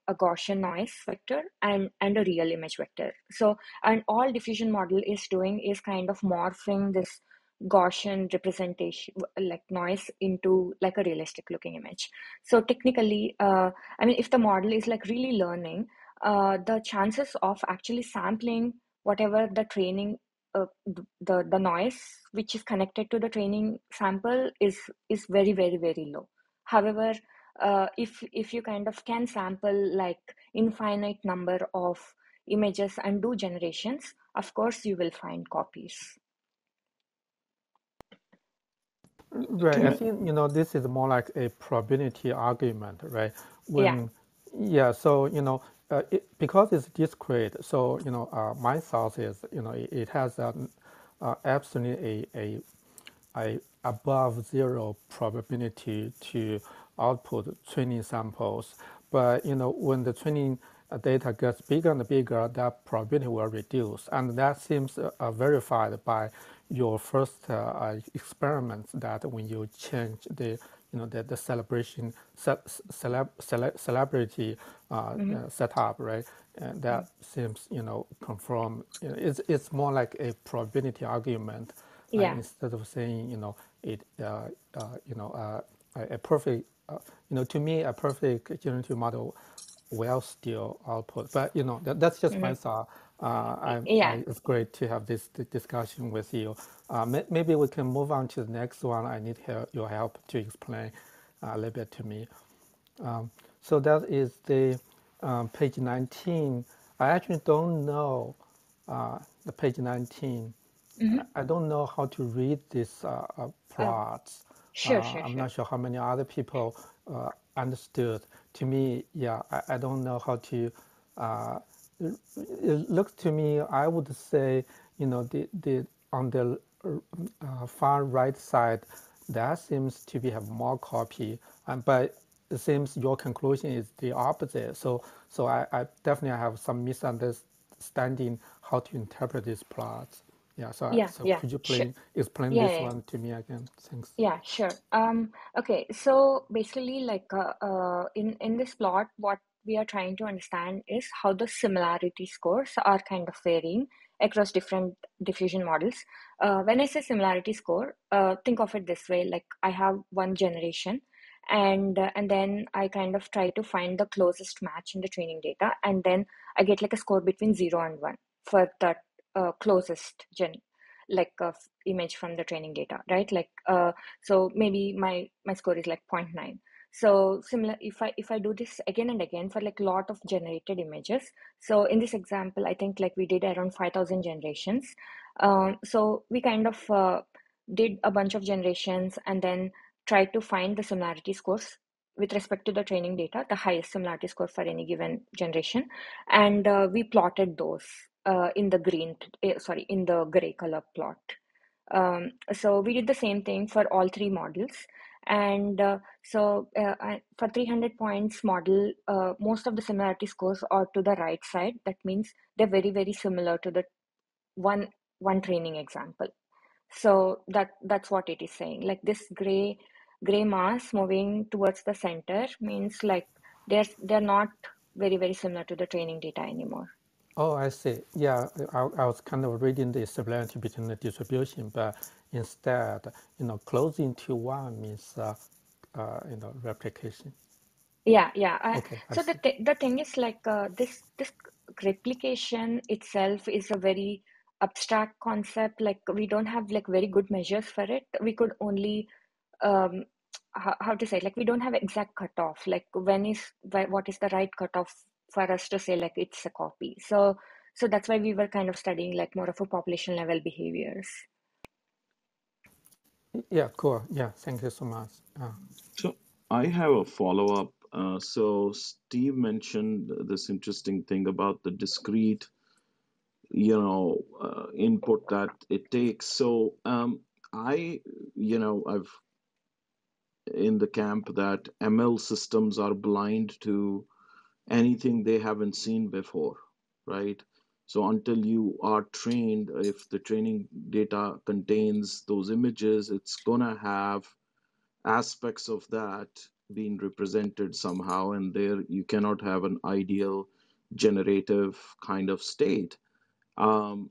a Gaussian noise vector and and a real image vector. So and all diffusion model is doing is kind of morphing this Gaussian representation like noise into like a realistic looking image. So technically, uh, I mean, if the model is like really learning, uh, the chances of actually sampling whatever the training uh, the the noise which is connected to the training sample is is very very very low. However uh, if if you kind of can sample like infinite number of images and do generations of course you will find copies. Right i think you know this is more like a probability argument right? When yeah, yeah so you know uh, it, because it's discrete, so you know, uh, my thought is, you know, it, it has a, uh, absolutely a, a, a above zero probability to output training samples. But you know, when the training data gets bigger and bigger, that probability will reduce, and that seems uh, verified by your first uh, experiments that when you change the you know the, the celebration celeb, celeb, celebrity uh, mm-hmm. uh, setup right and that mm-hmm. seems you know confirm you know, it's it's more like a probability argument uh, yeah. instead of saying you know it uh, uh, you know uh, a, a perfect you know to me a perfect generative model will still output but you know that, that's just mm-hmm. my thought uh, yeah. I, it's great to have this discussion with you. Uh, maybe we can move on to the next one. I need help, your help to explain uh, a little bit to me. Um, so that is the um, page 19. I actually don't know uh, the page 19. Mm-hmm. I don't know how to read these uh, uh, plots. Sure, sure, I'm sure. not sure how many other people understood. To me, yeah, I, I don't know how to it looks to me, I would say, you know, the, the on the uh, far right side, that seems to be have more copy, um, but it seems your conclusion is the opposite. So, so I, I definitely have some misunderstanding how to interpret these plots. Yeah, so, yeah, so yeah, could you please sure. explain yeah, this yeah, one to me again? Thanks. Yeah, sure. Um, okay, so basically, like uh, uh, in in this plot, what we are trying to understand is how the similarity scores are kind of varying across different diffusion models. Uh, when I say similarity score, uh, think of it this way: like I have one generation, and uh, and then I kind of try to find the closest match in the training data, and then I get like a score between zero and one for that uh, closest gen, like uh, image from the training data, right? Like uh, so maybe my my score is like 0.9 so similar, if I if I do this again and again for like lot of generated images. So in this example, I think like we did around 5,000 generations. Um, so we kind of uh, did a bunch of generations and then tried to find the similarity scores with respect to the training data, the highest similarity score for any given generation. And uh, we plotted those uh, in the green, eh, sorry, in the gray color plot. Um, so we did the same thing for all three models. And uh, so uh, for 300 points model, uh, most of the similarity scores are to the right side. That means they're very, very similar to the one one training example. So that that's what it is saying. Like this gray gray mass moving towards the center means like they're they're not very very similar to the training data anymore. Oh, I see. Yeah, I, I was kind of reading the similarity between the distribution, but instead, you know, closing to one means, uh, uh, you know, replication. Yeah, yeah. Uh, okay, so the th the thing is like uh, this this replication itself is a very abstract concept. Like we don't have like very good measures for it. We could only um, how, how to say like we don't have exact cutoff. Like when is what is the right cutoff for us to say like it's a copy. So so that's why we were kind of studying like more of a population level behaviors. Yeah, cool. Yeah, thank you so much. Uh, so I have a follow up. Uh, so Steve mentioned this interesting thing about the discrete, you know, uh, input that it takes. So um, I, you know, I've in the camp that ML systems are blind to anything they haven't seen before, right? So until you are trained, if the training data contains those images, it's gonna have aspects of that being represented somehow, and there you cannot have an ideal generative kind of state. Um,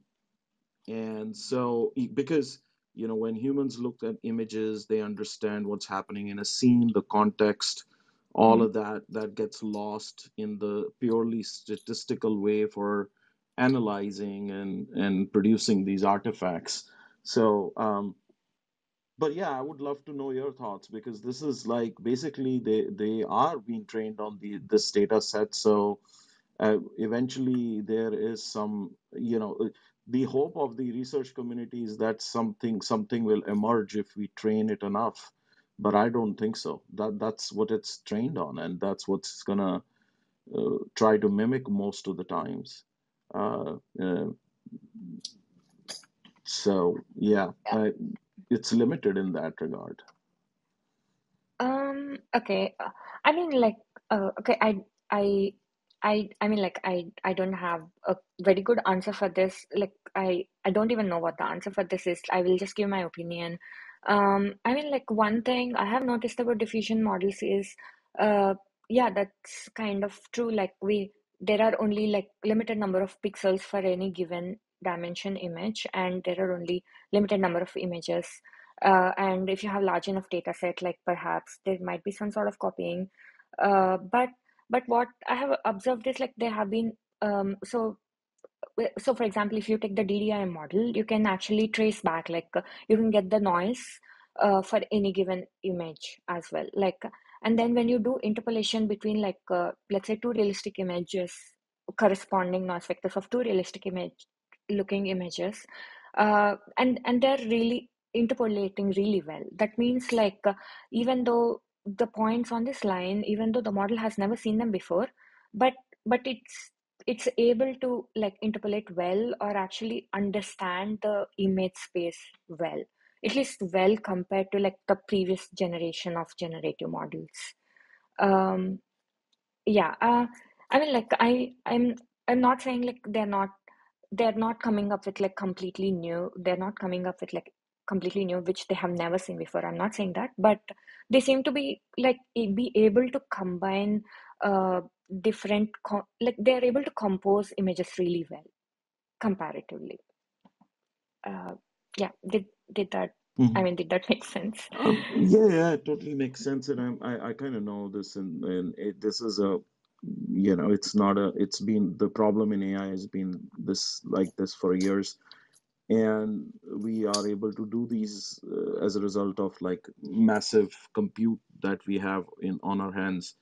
and so, because you know, when humans look at images, they understand what's happening in a scene, the context, all mm-hmm. of that that gets lost in the purely statistical way for analyzing and and producing these artifacts so um but yeah i would love to know your thoughts because this is like basically they they are being trained on the this data set so uh, eventually there is some you know uh, the hope of the research community is that something something will emerge if we train it enough but I don't think so. That that's what it's trained on, and that's what's gonna uh, try to mimic most of the times. Uh, uh, so yeah, I, it's limited in that regard. Um. Okay. I mean, like, uh, okay. I I I I mean, like, I I don't have a very good answer for this. Like, I I don't even know what the answer for this is. I will just give my opinion. Um, I mean, like one thing I have noticed about diffusion models is, uh, yeah, that's kind of true. Like we, there are only like limited number of pixels for any given dimension image, and there are only limited number of images. Uh, and if you have large enough data set, like perhaps there might be some sort of copying. Uh, but but what I have observed is like there have been um, so so for example if you take the DDIM model you can actually trace back like uh, you can get the noise uh, for any given image as well like and then when you do interpolation between like uh, let's say two realistic images corresponding noise vectors of two realistic image looking images uh, and and they're really interpolating really well. That means like uh, even though the points on this line even though the model has never seen them before but but it's it's able to like interpolate well or actually understand the image space well at least well compared to like the previous generation of generative models. Um yeah uh, i mean like i i'm i'm not saying like they're not they're not coming up with like completely new they're not coming up with like completely new which they have never seen before. I'm not saying that but they seem to be like be able to combine uh different like they're able to compose images really well comparatively. Uh, yeah did did that mm-hmm. i mean did that make sense um, yeah yeah it totally makes sense and I'm, i i kind of know this and, and it, this is a you know it's not a it's been the problem in ai has been this like this for years and we are able to do these uh, as a result of like massive compute that we have in on our hands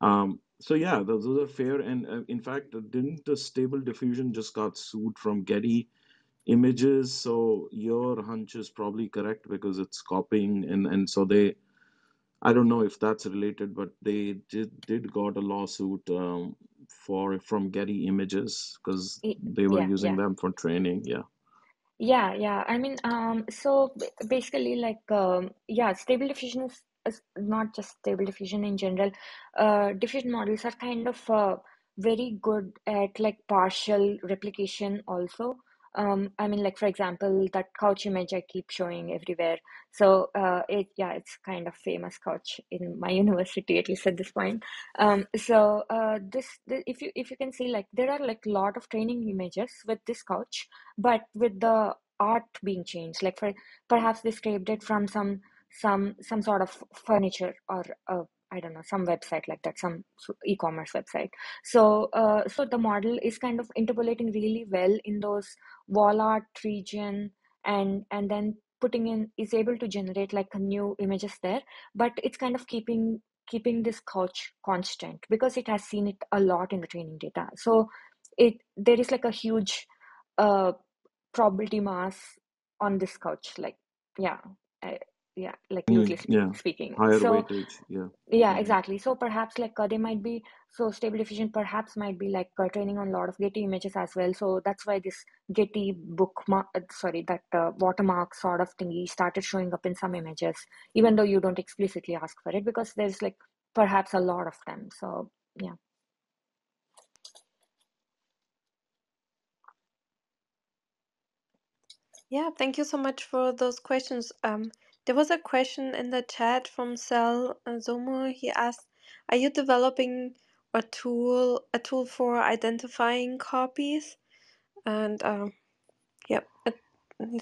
um, so yeah, those, those are fair. And uh, in fact, didn't the Stable Diffusion just got sued from Getty Images? So your hunch is probably correct because it's copying, and and so they, I don't know if that's related, but they did did got a lawsuit um, for from Getty Images because they were yeah using yeah them for training. Yeah. yeah yeah i mean um so basically like um yeah stable diffusion is not just stable diffusion in general uh, diffusion models are kind of uh, very good at like partial replication also um, I mean, like for example, that couch image I keep showing everywhere. So uh, it yeah, it's kind of famous couch in my university at least at this point. Um, so uh, this, the, if you if you can see like there are like a lot of training images with this couch, but with the art being changed. Like for perhaps they scraped it from some some some sort of furniture or uh, I don't know some website like that, some e-commerce website. So uh, so the model is kind of interpolating really well in those wall art region and and then putting in is able to generate like new images there, but it's kind of keeping keeping this couch constant because it has seen it a lot in the training data. So it there is like a huge uh, probability mass on this couch like yeah uh, yeah like Mm, loosely sp- yeah, speaking higher so weightage. Yeah. yeah hmm exactly so perhaps like uh, they might be so stable diffusion perhaps might be like uh, training on a lot of getty images as well so that's why this getty bookmark uh, sorry that uh, watermark sort of thingy started showing up in some images even though you don't explicitly ask for it because there's like perhaps a lot of them so yeah Yeah, thank you so much for those questions. Um, there was a question in the chat from Sal uh, Zomo. He asked, "Are you developing a tool a tool for identifying copies?" And um, yep, it,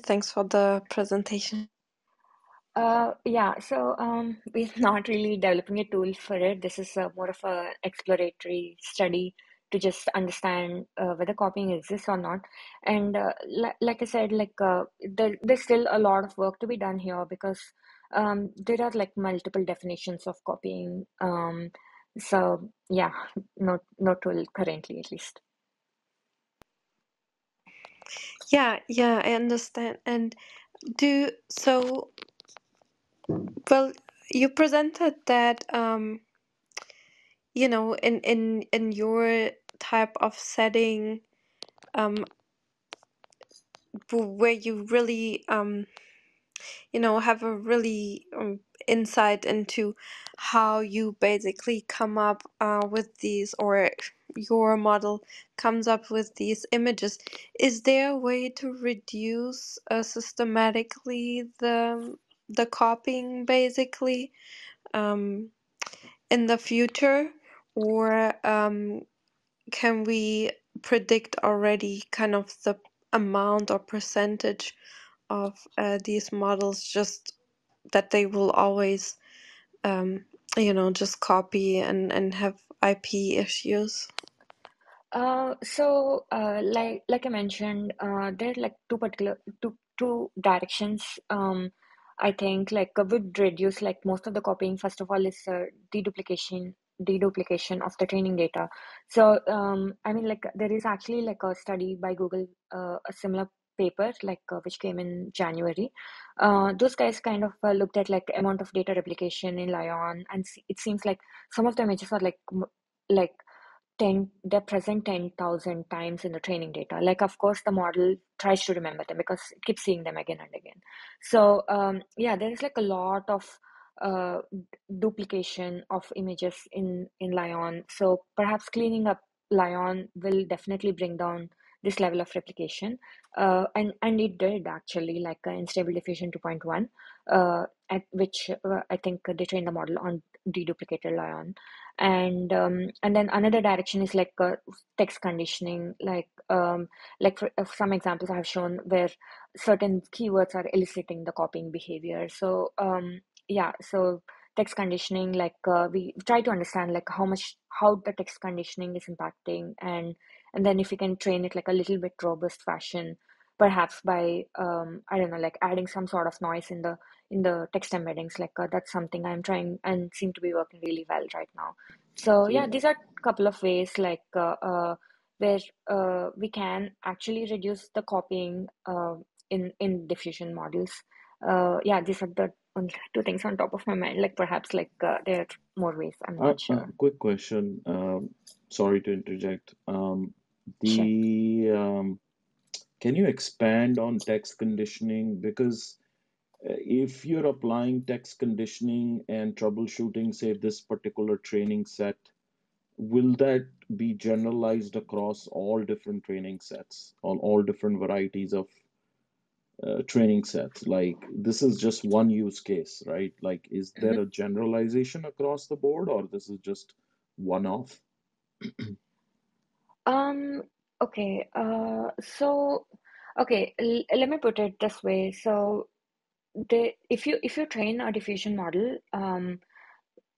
thanks for the presentation. Uh, yeah, so um, we're not really developing a tool for it. This is uh, more of an exploratory study to just understand uh, whether copying exists or not. And uh, li like I said, like uh, there, there's still a lot of work to be done here because um, there are like multiple definitions of copying. Um, so yeah, not not currently at least. Yeah, yeah, I understand. And do so. Well, you presented that um, you know, in in in your type of setting, um, where you really um, you know, have a really um, insight into how you basically come up uh, with these, or your model comes up with these images. Is there a way to reduce uh, systematically the the copying, basically? Um, in the future, or um, can we predict already kind of the amount or percentage of uh, these models just that they will always, um, you know, just copy and, and have IP issues? Uh, so uh, like like I mentioned, uh, there are like two particular two two directions. Um, I think like would reduce like most of the copying. First of all, is uh, deduplication deduplication of the training data. So um, I mean like there is actually like a study by Google, uh, a similar paper like uh, which came in January. Uh, those guys kind of uh, looked at like amount of data replication in LAION, and it seems like some of the images are like like 10 they're present 10,000 times in the training data like of course the model tries to remember them because it keeps seeing them again and again so um, yeah there is like a lot of uh, duplication of images in in LAION. So perhaps cleaning up LAION will definitely bring down this level of replication. Uh, and and it did actually like uh, in stable diffusion 2.1 uh, at which uh, i think they trained the model on deduplicated LAION. And um, and then another direction is like uh, text conditioning. Like um, like for, uh, some examples i have shown where certain keywords are eliciting the copying behavior. So um, yeah so text conditioning like uh, we try to understand like how much how the text conditioning is impacting and and then if we can train it like a little bit robust fashion perhaps by um, i don't know like adding some sort of noise in the in the text embeddings like uh, that's something i'm trying and seem to be working really well right now. So yeah So, these are a couple of ways like uh, uh, where uh, we can actually reduce the copying uh, in in diffusion models uh, yeah these are the only two things on top of my mind like perhaps like uh, there are more ways i'm uh, not uh, sure quick question. Um, sorry to interject. Um, sure the um, can you expand on text conditioning? Because uh, if you're applying text conditioning and troubleshooting, say this particular training set, will that be generalized across all different training sets on all different varieties of uh, training sets like this is just one use case right like is there Mhm. a generalization across the board or this is just one off Um, okay. Uh, so okay, l let me put it this way. So the if you if you train a diffusion model, um,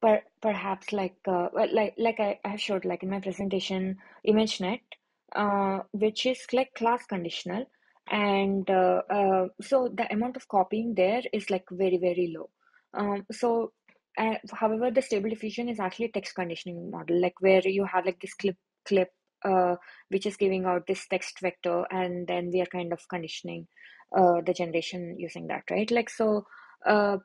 per perhaps like uh, well, like like I, I have showed like in my presentation, ImageNet, uh, which is like class conditional, and uh, uh, so the amount of copying there is like very very low. Um, so uh, however, the stable diffusion is actually text conditioning model, like where you have like this CLIP CLIP uh, which is giving out this text vector, and then we are kind of conditioning uh, the generation using that, right? Like so. Uh,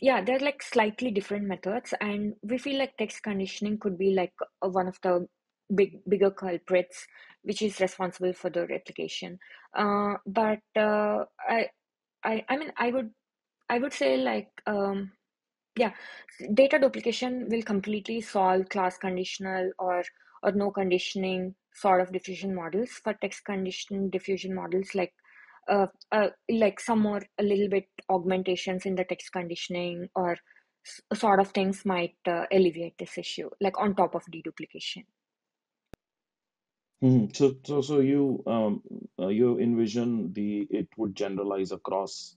yeah, they're like slightly different methods, and we feel like text conditioning could be like one of the big bigger culprits, which is responsible for the replication. Uh, but uh, I, I, I mean, I would, I would say like, um, yeah, data duplication will completely solve class conditional or or no conditioning sort of diffusion models. For text conditioned diffusion models, like uh, uh, like some more a little bit augmentations in the text conditioning or sort of things might uh, alleviate this issue, like on top of deduplication. Mhm. So, so, so you um, uh, you envision the it would generalize across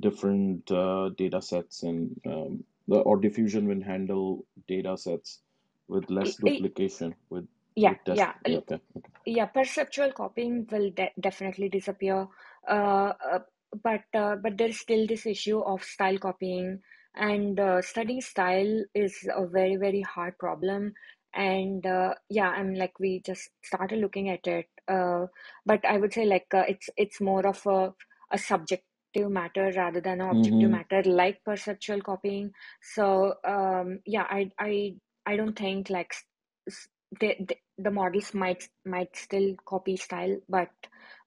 different uh, data sets and um, the or diffusion will handle data sets with less duplication with Yeah, with test. yeah. Yeah, L- okay, okay. yeah, perceptual copying will de definitely disappear. Uh, uh, but uh, but there's still this issue of style copying, and uh, studying style is a very very hard problem. And uh, yeah, I'm like we just started looking at it. Uh, but I would say like uh, it's it's more of a a subjective matter rather than an objective Mm-hmm. matter, like perceptual copying. So um, yeah, I I I don't think like s- s- they, they the models might might still copy style, but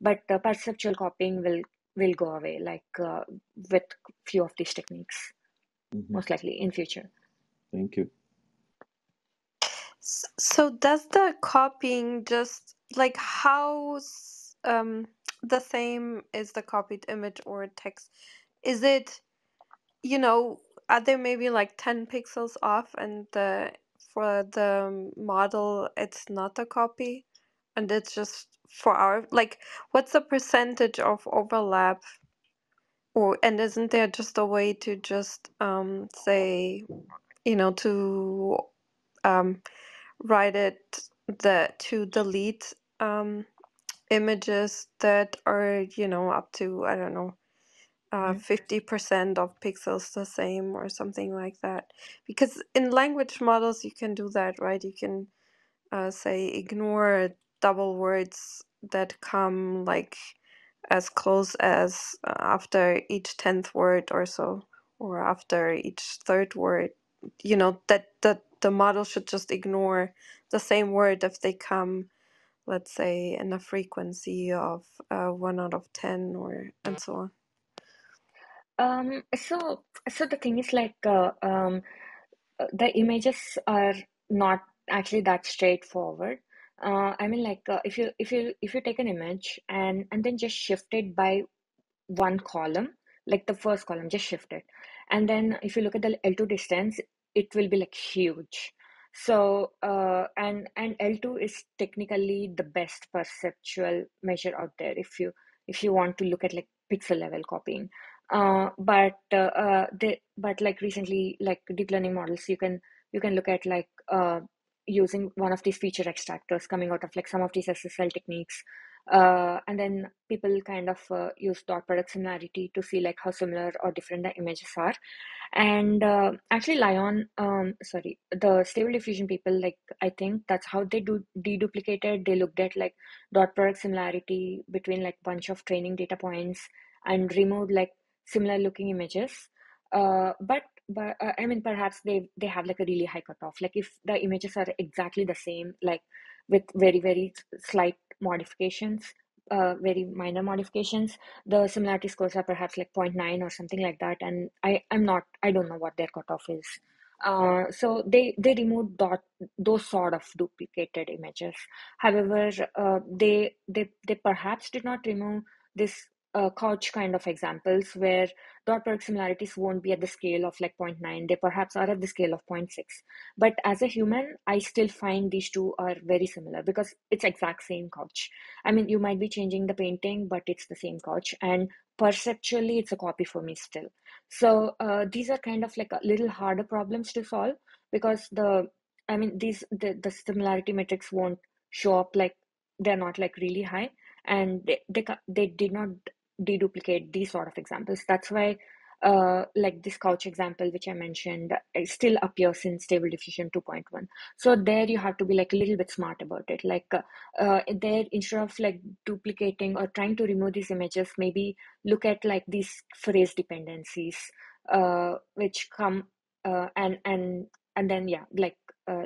but the perceptual copying will will go away, like uh, with few of these techniques, Mm-hmm. most likely in future. Thank you. So does the copying just like how um the same is the copied image or text? Is it, you know, are there maybe like 10 pixels off and the for the model it's not a copy and it's just for our like what's the percentage of overlap or and isn't there just a way to just um say, you know, to um write it the to delete um images that are you know up to i don't know uh, Mhm. 50% of pixels the same or something like that because in language models you can do that right you can uh, say ignore double words that come like as close as uh, after each 10th word or so or after each third word you know that that the model should just ignore the same word if they come let's say in a frequency of uh, 1 out of 10 or and so on Um, so so the thing is like uh, um, uh, the images are not actually that straightforward. Uh, I mean, like uh, if you if you if you take an image and and then just shift it by one column, like the first column, just shift it. And then if you look at the L2 distance, it will be like huge. So, uh, and and L2 is technically the best perceptual measure out there if you if you want to look at like pixel level copying. Uh, but uh, uh, they, but like recently, like deep learning models, you can you can look at like uh, using one of these feature extractors coming out of like some of these SSL techniques uh, and then people kind of uh, use dot product similarity to see like how similar or different the images are. And uh, actually LAION um sorry the stable diffusion people like i think that's how they do deduplicated. They looked at like dot product similarity between like bunch of training data points and removed like similar looking images. Uh but but uh, i mean perhaps they they have like a really high cutoff. Like if the images are exactly the same like with very very slight modifications uh, very minor modifications the similarity scores are perhaps like 0.9 or something like that and i i'm not i don't know what their cutoff is Uh, so they they removed that, those sort of duplicated images. However, uh, they they they perhaps did not remove this uh, couch kind of examples where dot product similarities won't be at the scale of like 0.9 they perhaps are at the scale of 0.6 but as a human i still find these two are very similar because it's exact same couch i mean you might be changing the painting but it's the same couch and perceptually it's a copy for me still. So uh, these are kind of like a little harder problems to solve because the i mean these the, the similarity metrics won't show up like they're not like really high. And they, they they did not deduplicate these sort of examples. That's why, uh, like this couch example, which I mentioned, still appears in Stable Diffusion 2.1. So there you have to be like a little bit smart about it. Like uh, uh, there, instead of like duplicating or trying to remove these images, maybe look at like these phrase dependencies, uh, which come uh, and and and then yeah, like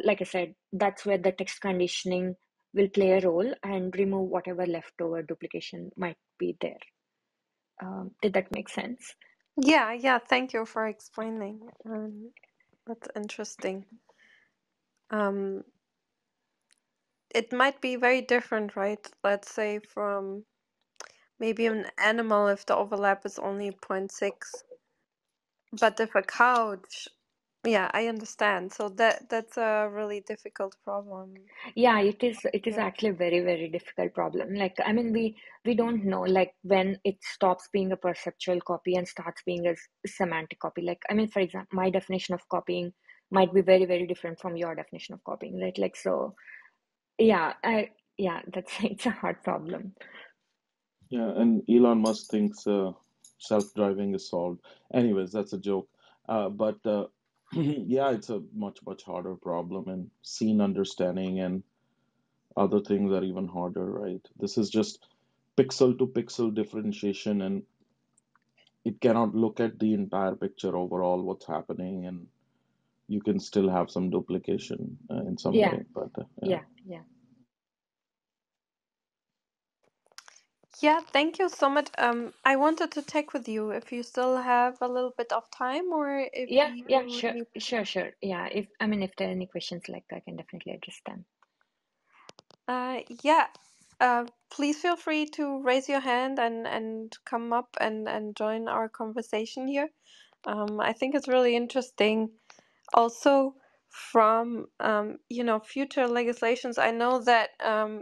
like I said, that's where the text conditioning will play a role and remove whatever leftover duplication might be there. Um, did that make sense? Yeah, yeah, thank you for explaining. Um, that's interesting. Um, it might be very different, right? Let's say from maybe an animal if the overlap is only 0.6. But if a couch yeah, I understand. So that that's a really difficult problem. Yeah, it is it is Yeah. actually a very, very difficult problem. Like, I mean, we we don't know like when it stops being a perceptual copy and starts being a s- semantic copy. Like, I mean, for example, my definition of copying might be very, very different from your definition of copying, right? Like, so yeah, I yeah, that's it's a hard problem. Yeah, and Elon Musk thinks uh, self-driving is solved. Anyways, that's a joke. Uh, but uh, yeah, it's a much, much harder problem, and scene understanding and other things are even harder, right? This is just pixel to pixel differentiation, and it cannot look at the entire picture overall, what's happening, and you can still have some duplication uh, in some Yeah, way. But uh, yeah. yeah, yeah. Yeah, thank you so much. Um, I wanted to check with you if you still have a little bit of time or if Yeah, yeah, you sure, need. sure, sure. Yeah, if I mean, if there are any questions like that, I can definitely address them. Uh, yeah. Uh, please feel free to raise your hand and and come up and and join our conversation here. Um, I think it's really interesting. Also, from um, you know, future legislations, I know that um,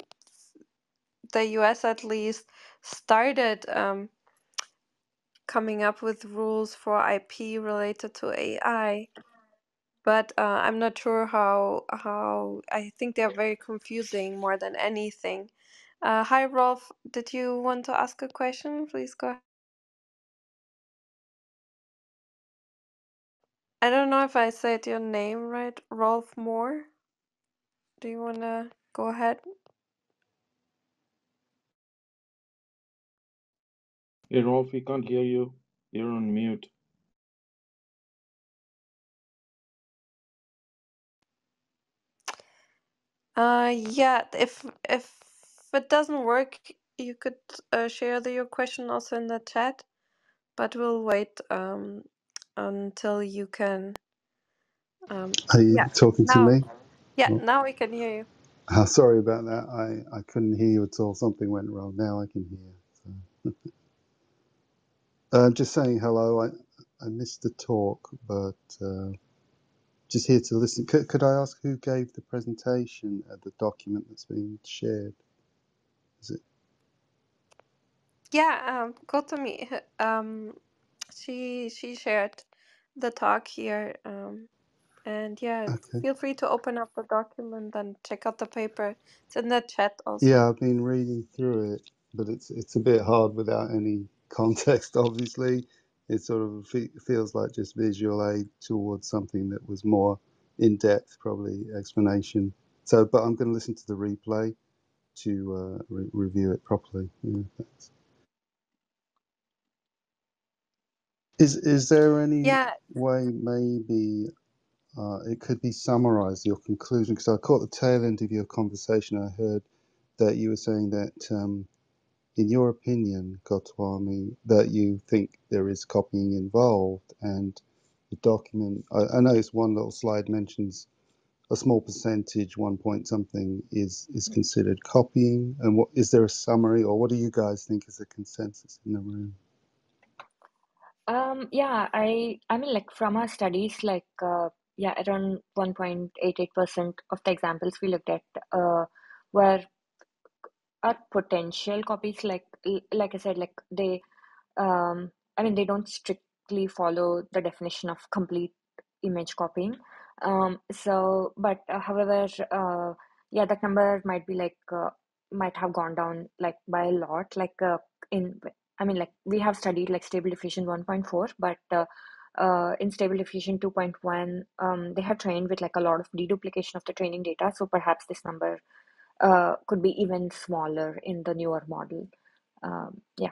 the US at least started um, coming up with rules for IP related to AI, but uh, I'm not sure how how I think they're very confusing more than anything. Uh, hi, Rolf. Did you want to ask a question? Please go ahead. I don't know if I said your name right. Rolf Moore. Do you want to go ahead? Hey, Rolf, we can't hear you. You're on mute. Uh, yeah. If if it doesn't work, you could uh, share the, your question also in the chat. But we'll wait um until you can. Um, Are you yeah. talking to Now, me? yeah. Oh, Now we can hear you. ah, sorry about that. I, I couldn't hear you at all. Something went wrong. Now I can hear. So. Uh, just saying hello. I, I missed the talk, but uh, just here to listen. Could, could I ask who gave the presentation of the document that's being shared? Is it Yeah. Um, Gowthami. Um, she she shared the talk here. Um, and yeah, okay? feel free to open up the document and check out the paper. It's in the chat also. Yeah, I've been reading through it, but it's it's a bit hard without any context. Obviously, it sort of feels like just visual aid towards something that was more in depth, probably explanation. So, but I'm going to listen to the replay to uh, re- review it properly. Yeah, thanks. Is is there any Yeah. way maybe uh, it could be summarised your conclusion? Because I caught the tail end of your conversation. I heard that you were saying that. Um, in your opinion, Gowthami, that you think there is copying involved, and the document. I, I noticed one little slide mentions a small percentage, one point something, is is considered copying. And what is there a summary, or what do you guys think is a consensus in the room? Um, yeah, I I mean like from our studies, like uh, yeah, around 1.88% of the examples we looked at uh, were are potential copies. Like like I said, like they um, I mean they don't strictly follow the definition of complete image copying. Um, so, but uh, however, uh, yeah, that number might be like uh, might have gone down like by a lot. Like uh, in, I mean, like we have studied like stable diffusion 1.4, but uh, uh, in stable diffusion 2.1, um, they have trained with like a lot of deduplication of the training data. So perhaps this number uh, could be even smaller in the newer model. Um, yeah.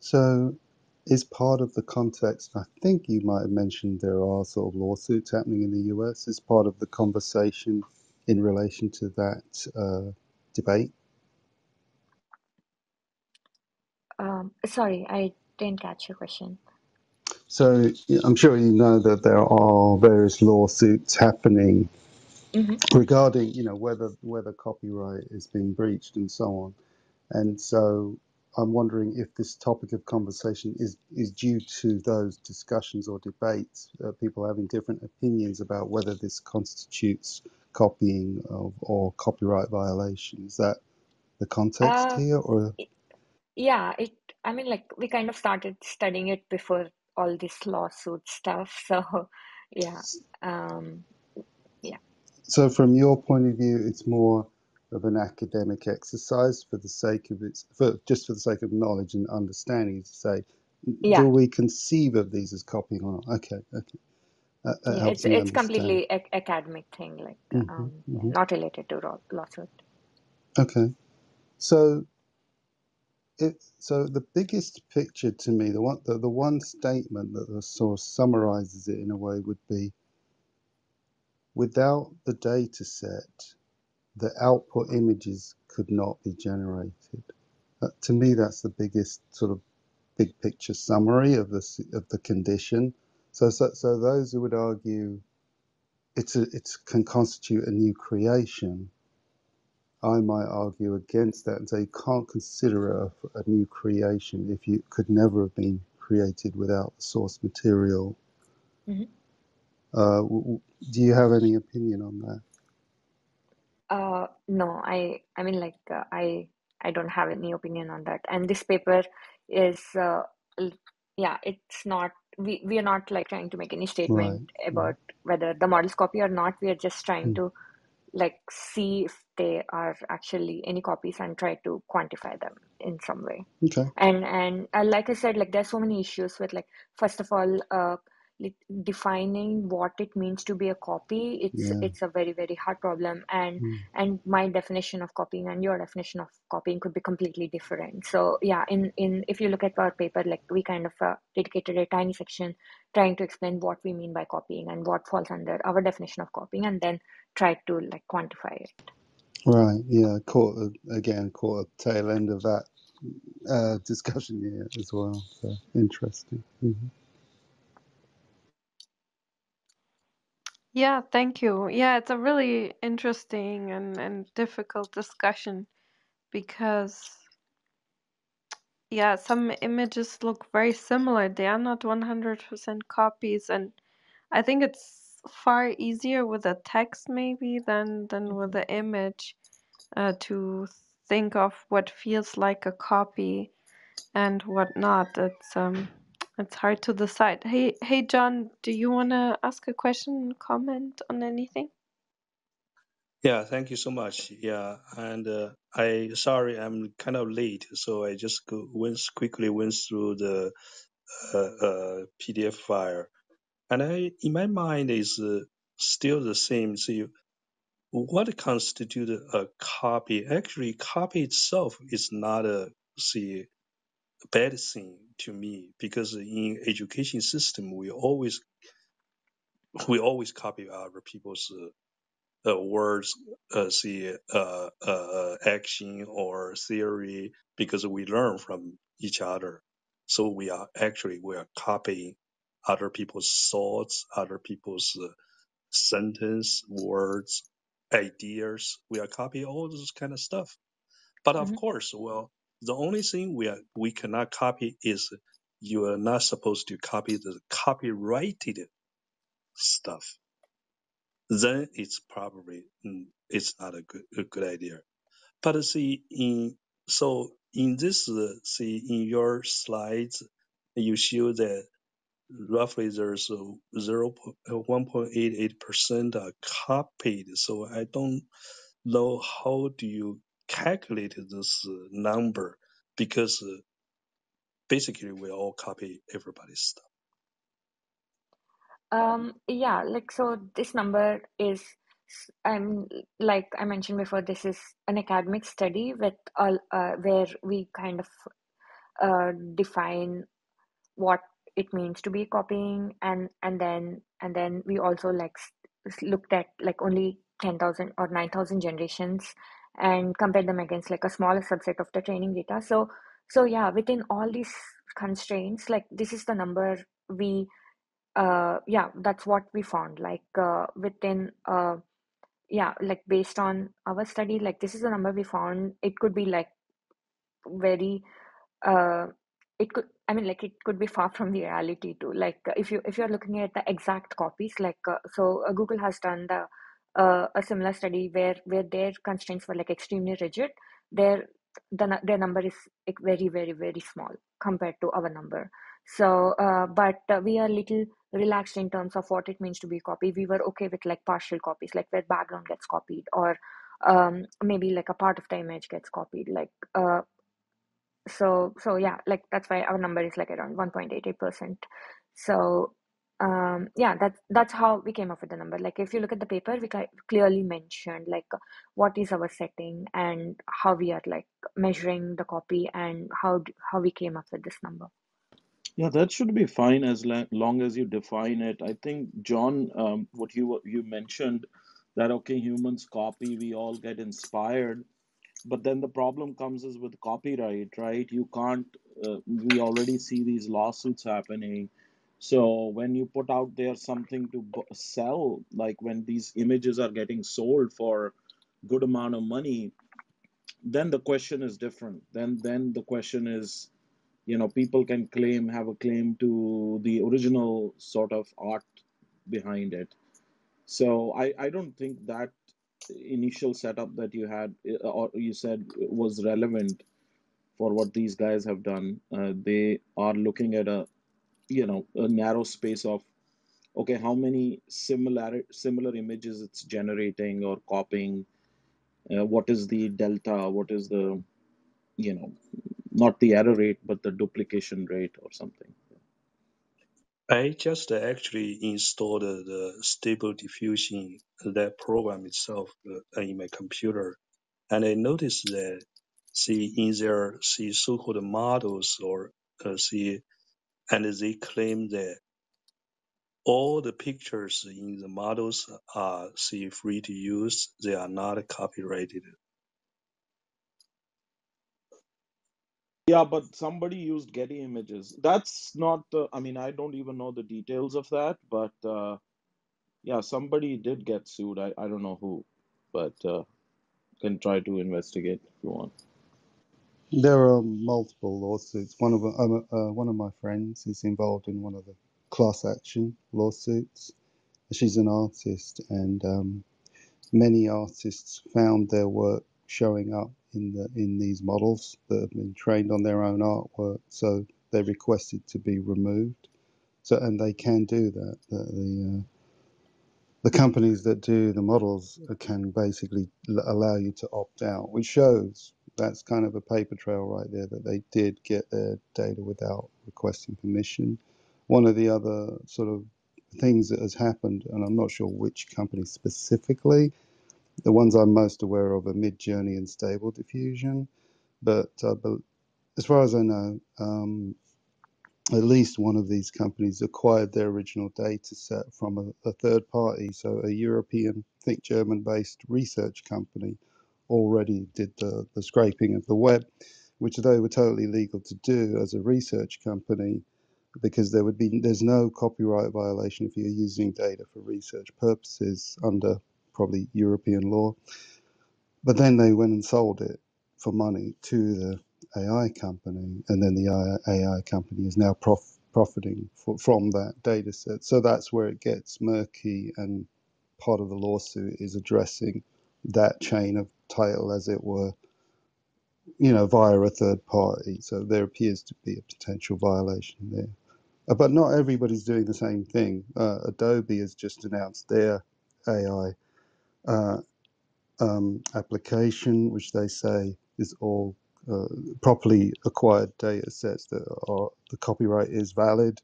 So is part of the context. I think you might have mentioned there are sort of lawsuits happening in the US. Is part of the conversation in relation to that uh, debate? Um, sorry, I didn't catch your question. So I'm sure you know that there are various lawsuits happening Mm-hmm. regarding, you know, whether whether copyright is being breached and so on. And so I'm wondering if this topic of conversation is, is due to those discussions or debates, uh, people having different opinions about whether this constitutes copying of, or copyright violation. Is that the context Uh, here, or yeah, it, I mean, like we kind of started studying it before all this lawsuit stuff. So, yeah, um, yeah. so from your point of view, it's more of an academic exercise for the sake of its, for just for the sake of knowledge and understanding to say, Yeah, do we conceive of these as copying or not? Okay, okay, that, that yeah, it's it's completely ac academic thing, like hmm um, yeah, hmm not related to law lawsuit. Okay, so it so the biggest picture to me, the one the, the one statement that the source summarizes it in a way would be without the data set, the output images could not be generated. Uh, to me, that's the biggest sort of big picture summary of the of the condition. So, so, so those who would argue it's a, it's can constitute a new creation, I might argue against that and say you can't consider it a, a new creation if you could never have been created without the source material. hmm Uh, w- w- do you have any opinion on that? Uh, no, I I mean like uh, I I don't have any opinion on that. And this paper is uh, yeah, it's not we we are not like trying to make any statement right. about whether the models copy or not. We are just trying Mm, to like see if they are actually any copies and try to quantify them in some way. Okay. And and uh, like I said, like there's so many issues with like first of all, uh, like defining what it means to be a copy. It's Yeah. it's a very very hard problem, and Mm, and my definition of copying and your definition of copying could be completely different. So yeah, in in if you look at our paper, like we kind of uh, dedicated a tiny section trying to explain what we mean by copying and what falls under our definition of copying, and then try to like quantify it. Right. Yeah. Caught again. Caught a tail end of that uh, discussion here as well. So interesting. hmm Yeah, thank you. Yeah, it's a really interesting and, and difficult discussion because, yeah, some images look very similar. They are not 100% copies, and I think it's far easier with a text maybe than than with hmm the image uh, to think of what feels like a copy and what not. It's um it's hard to decide. Hey hey John, do you want to ask a question, comment on anything? Yeah, thank you so much. Yeah, and uh, I sorry I'm kind of late, so I just go, went quickly went through the uh, uh, PDF file, and I in my mind is uh, still the same. See, what constitutes a copy? Actually, copy itself is not a see bad thing to me because in education system we always we always copy other people's uh, uh, words, uh, see, uh, uh, action or theory because we learn from each other. So we are actually we are copying other people's thoughts, other people's uh, sentence, words, ideas. We are copying all this kind of stuff. But of hmm course, well, the only thing we are we cannot copy is you are not supposed to copy the copyrighted stuff. Then it's probably mm, it's not a good a good idea. But see in so in this uh, see in your slides you show that roughly there's a 0, 1.88% are copied. So I don't know how do you calculate this uh, number because uh, basically we all copy everybody's stuff. Um, yeah, like so this number is I'm like I mentioned before, this is an academic study with all uh, where we kind of uh, define what it means to be copying and and then and then we also like looked at like only 10,000 or 9,000 generations and compared them against like a smaller subset of the training data. So so yeah within all these constraints like this is the number we uh yeah that's what we found. Like uh within uh yeah like based on our study like this is the number we found. It could be like very uh it could i mean like it could be far from the reality too like if you if you're looking at the exact copies like uh, so uh, google has done the uh, a similar study where where their constraints were like extremely rigid. Their the their number is very very very small compared to our number. So uh, but uh, we are a little relaxed in terms of what it means to be a copy. We were okay with like partial copies like where background gets copied or um maybe like a part of the image gets copied like uh so so yeah like that's why our number is like around 1.88 percent. So um yeah that's that's how we came up with the number. Like if you look at the paper we clearly mentioned like what is our setting and how we are like measuring the copy and how how we came up with this number. Yeah, that should be fine as long as you define it. I think, John, um, what you you mentioned that okay, humans copy, we all get inspired, but then the problem comes is with copyright, right? You can't. Uh, we already see these lawsuits happening. So when you put out there something to sell, like when these images are getting sold for good amount of money, then the question is different. Then then the question is you know people can claim have a claim to the original sort of art behind it so i i don't think that initial setup that you had uh, or you said was relevant for what these guys have done uh, they are looking at a you know a narrow space of okay how many similar similar images it's generating or copying uh, what is the delta what is the you know not the error rate but the duplication rate or something I just actually installed the Stable Diffusion that program itself uh, in my computer, and I noticed that see in their see so-called models or uh, see and they claim that all the pictures in the models are see free to use. They are not copyrighted. Yeah, but somebody used Getty Images. That's not the, I mean, I don't even know the details of that, but uh, yeah, somebody did get sued. I, I don't know who, but uh, can try to investigate if you want. There are multiple lawsuits. One of um, uh, one of my friends is involved in one of the class action lawsuits. She's an artist, and um, many artists found their work showing up in the in these models that have been trained on their own artwork. So they requested to be removed. So and they can do that. The the, uh, the companies that do the models can basically allow you to opt out, which shows that's kind of a paper trail right there that they did get their data without requesting permission. One of the other sort of things that has happened, and I'm not sure which company specifically, the ones I'm most aware of are Midjourney and Stable Diffusion. But uh, as far as I know, um, at least one of these companies acquired their original data set from a, a third party. So a European, I think German based research company already did the, the scraping of the web. which they were totally legal to do as a research company because there would be there's no copyright violation if you're using data for research purposes under probably European law. But then they went and sold it for money to the AI company, and then the AI company is now prof- profiting for, from that data set. So that's where it gets murky, and part of the lawsuit is addressing that chain of title, as it were, you know, via a third party. So there appears to be a potential violation there. But not everybody's doing the same thing. Uh, Adobe has just announced their AI uh, um, application, which they say is all uh, properly acquired data sets that are the copyright is valid.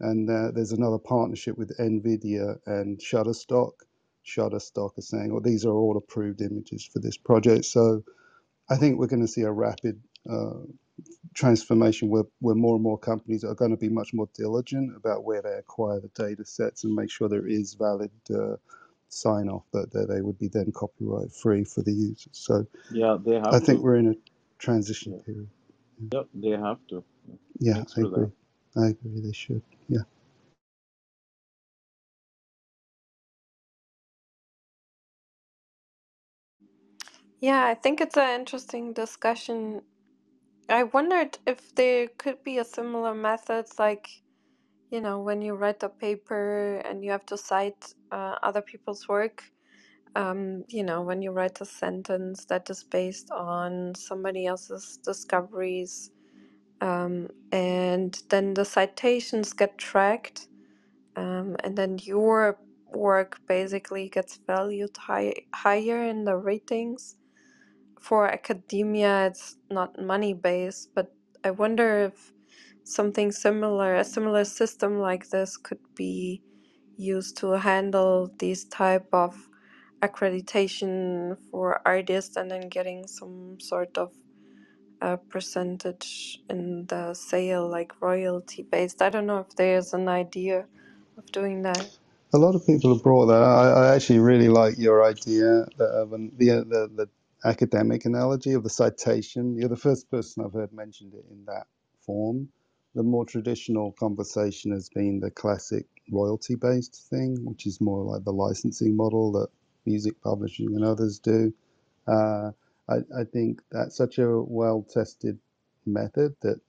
And uh, there's another partnership with NVIDIA and Shutterstock. Shutterstock is saying, well, these are all approved images for this project. So I think we're going to see a rapid uh, transformation where, where more and more companies are going to be much more diligent about where they acquire the data sets and make sure there is valid uh, sign off that, that they would be then copyright free for the users. So yeah, they have I think to. we're in a transition Yeah. period. Yep, they have to. Yeah, Thanks I agree. that. I agree. They should. Yeah. Yeah, I think it's an interesting discussion. I wondered if there could be a similar method, like, you know, when you write a paper and you have to cite uh, other people's work. Um, you know, when you write a sentence that is based on somebody else's discoveries, um, and then the citations get tracked, um, and then your work basically gets valued high, higher in the ratings for academia it's not money based but i wonder if something similar a similar system like this could be used to handle these type of accreditation for artists and then getting some sort of uh, percentage in the sale like royalty based i don't know if there's an idea of doing that A lot of people have brought that. I, I actually really like your idea of an, the, the the academic analogy of the citation. You're the first person I've heard mentioned it in that form. The more traditional conversation has been the classic royalty based thing, which is more like the licensing model that music publishing and others do. Uh, I, I think that's such a well tested method that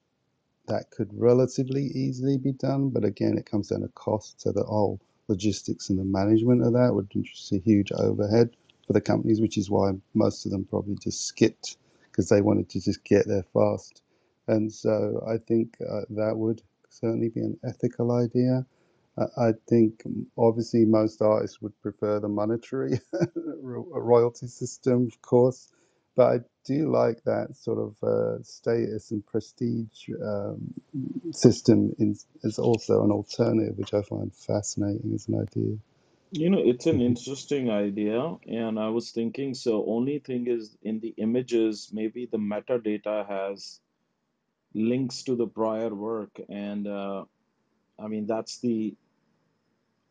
that could relatively easily be done, but again, it comes down to cost. So the whole logistics and the management of that would introduce a huge overhead for the companies, which is why most of them probably just skipped because they wanted to just get there fast. And so I think uh, that would certainly be an ethical idea. I think obviously most artists would prefer the monetary royalty system, of course, but I do like that sort of uh, status and prestige um, system in, as also an alternative, which I find fascinating as an idea. You know, it's an Mhm. interesting idea, and I was thinking, so only thing is in the images, maybe the metadata has links to the prior work, and uh, I mean that's the,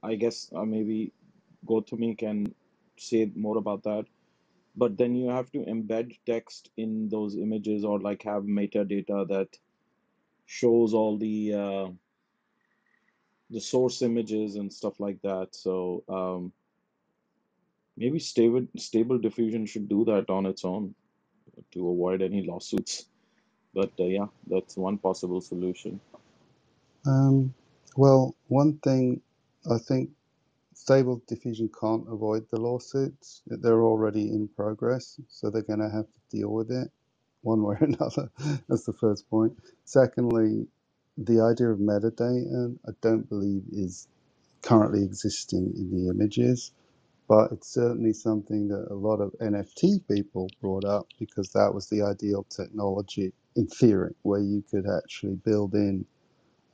I guess uh, maybe Gowthami can say more about that. But then you have to embed text in those images or like have metadata that shows all the uh, the source images and stuff like that. So um, maybe stable stable diffusion should do that on its own to avoid any lawsuits. But uh, yeah, that's one possible solution. Um, well, one thing I think Stable Diffusion can't avoid the lawsuits. They're already in progress, so they're going to have to deal with it one way or another. That's the first point. Secondly, the idea of metadata, I don't believe is currently existing in the images, but it's certainly something that a lot of NFT people brought up because that was the ideal technology in theory, where you could actually build in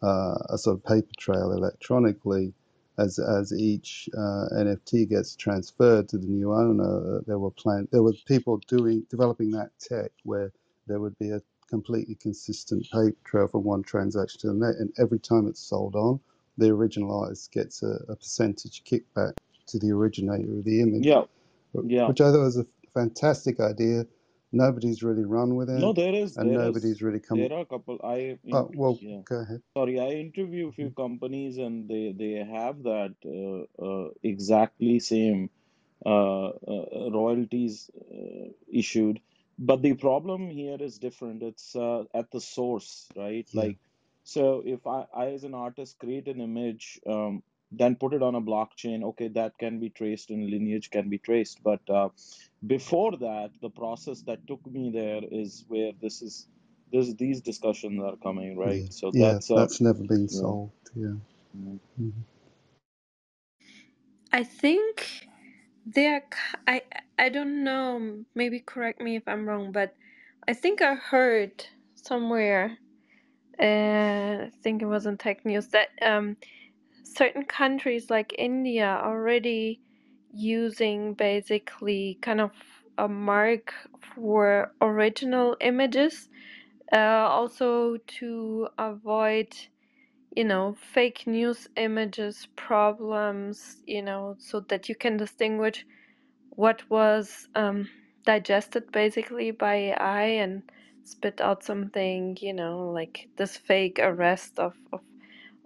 uh, a sort of paper trail electronically as as each uh, NFT gets transferred to the new owner. There were plan there were people doing developing that tech where there would be a completely consistent paper trail from one transaction to the next, and every time it's sold on, the original artist gets a, a percentage kickback to the originator of the image, Yeah, yeah, which I thought was a fantastic idea. Nobody's really run with No, it, there is, and there nobody's is, really come. there are a couple. I, Oh well, yeah, go ahead. sorry, I interview a few companies and they they have that uh, uh, exactly same uh, uh, royalties uh, issued. But the problem here is different. It's uh, at the source, right? Yeah, Like, so if I, I as an artist create an image, um, then put it on a blockchain, okay, that can be traced and lineage can be traced. But uh, before that, the process that took me there is where this is, this these discussions are coming, yeah, right? So yeah. that's uh, That's never been yeah. solved. Yeah. yeah. Mhm. I think they're. k- I I don't know. Maybe correct me if I'm wrong, but I think I heard somewhere. Uh, I think it was in tech news that um certain countries like India already using basically kind of a mark for original images, uh, also to avoid you know, fake news images problems, you know, so that you can distinguish what was um, digested basically by AI and spit out something, you know, like this fake arrest of, of,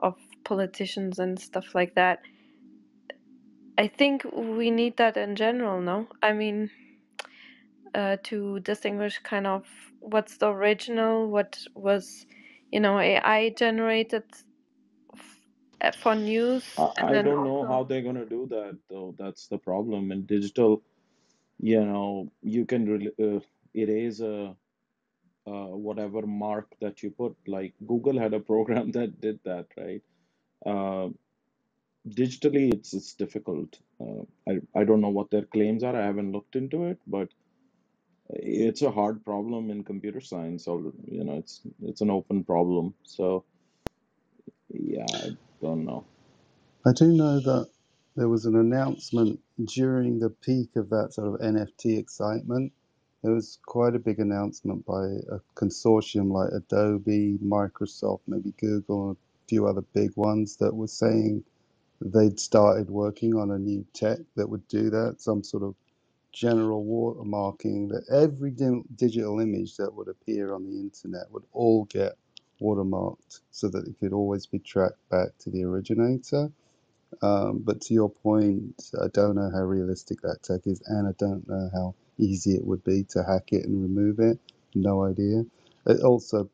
of politicians and stuff like that. I think we need that in general, no? I mean, uh, to distinguish kind of what's the original, what was, you know, AI generated f- for news, I, and I don't know how they're gonna do that though. That's the problem. In digital, you know, you can really uh, erase a uh, whatever mark that you put. Like Google had a program that did that, right? Uh, digitally, it's it's difficult. Uh, I I don't know what their claims are. I haven't looked into it, but it's a hard problem in computer science. So, you know, it's it's an open problem. So, yeah, I don't know. I do know that there was an announcement during the peak of that sort of NFT excitement. There was quite a big announcement by a consortium like Adobe, Microsoft, maybe Google, and a few other big ones that were saying they'd started working on a new tech that would do that, some sort of general watermarking that every di- digital image that would appear on the internet would all get watermarked so that it could always be tracked back to the originator. Um, but to your point, I don't know how realistic that tech is, and I don't know how easy it would be to hack it and remove it. No idea. It also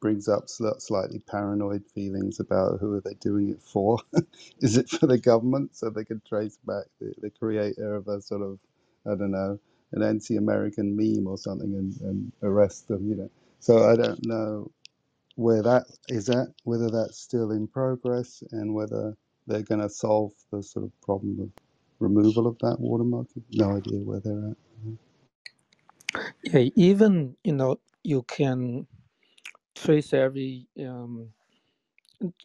brings up slightly paranoid feelings about who are they doing it for. is it for the government so they can trace back the, the creator of a sort of, I don't know, an anti-American meme or something and, and arrest them, you know? So I don't know where that is at, whether that's still in progress, and whether they're going to solve the sort of problem of removal of that watermark. No idea where they're at. Yeah, even you know you can trace every um,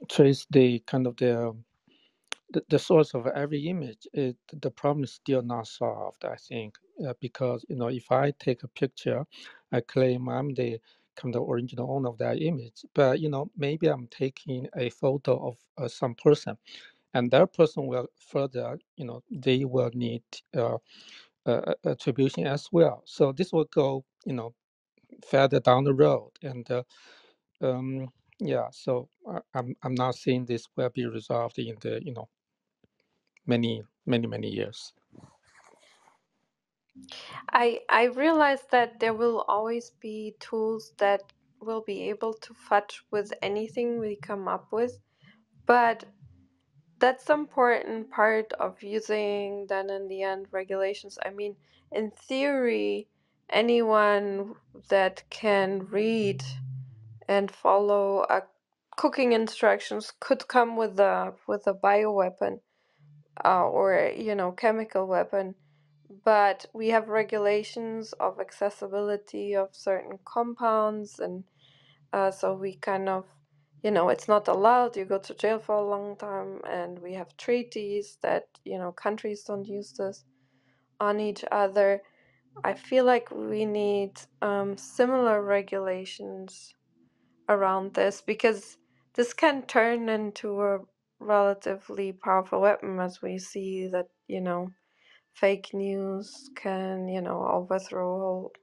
trace the kind of the, the the source of every image. It, the problem is still not solved. I think uh, because you know if I take a picture, I claim I'm the kind of original owner of that image, but you know maybe I'm taking a photo of uh, some person, and that person will further you know they will need. Uh, attribution as well. So this will go, you know, further down the road, and uh, um, yeah. So I, I'm I'm not seeing this will be resolved in the you know many many many years. I I realize that there will always be tools that will be able to fudge with anything we come up with, but that's the important part of using then in the end regulations. I mean, in theory, anyone that can read and follow a cooking instructions could come with a with a bioweapon uh, or you know chemical weapon but we have regulations of accessibility of certain compounds and uh, so we kind of you know it's not allowed you go to jail for a long time and we have treaties that you know countries don't use this on each other. I feel like we need um, similar regulations around this because this can turn into a relatively powerful weapon as we see that you know fake news can you know overthrow whole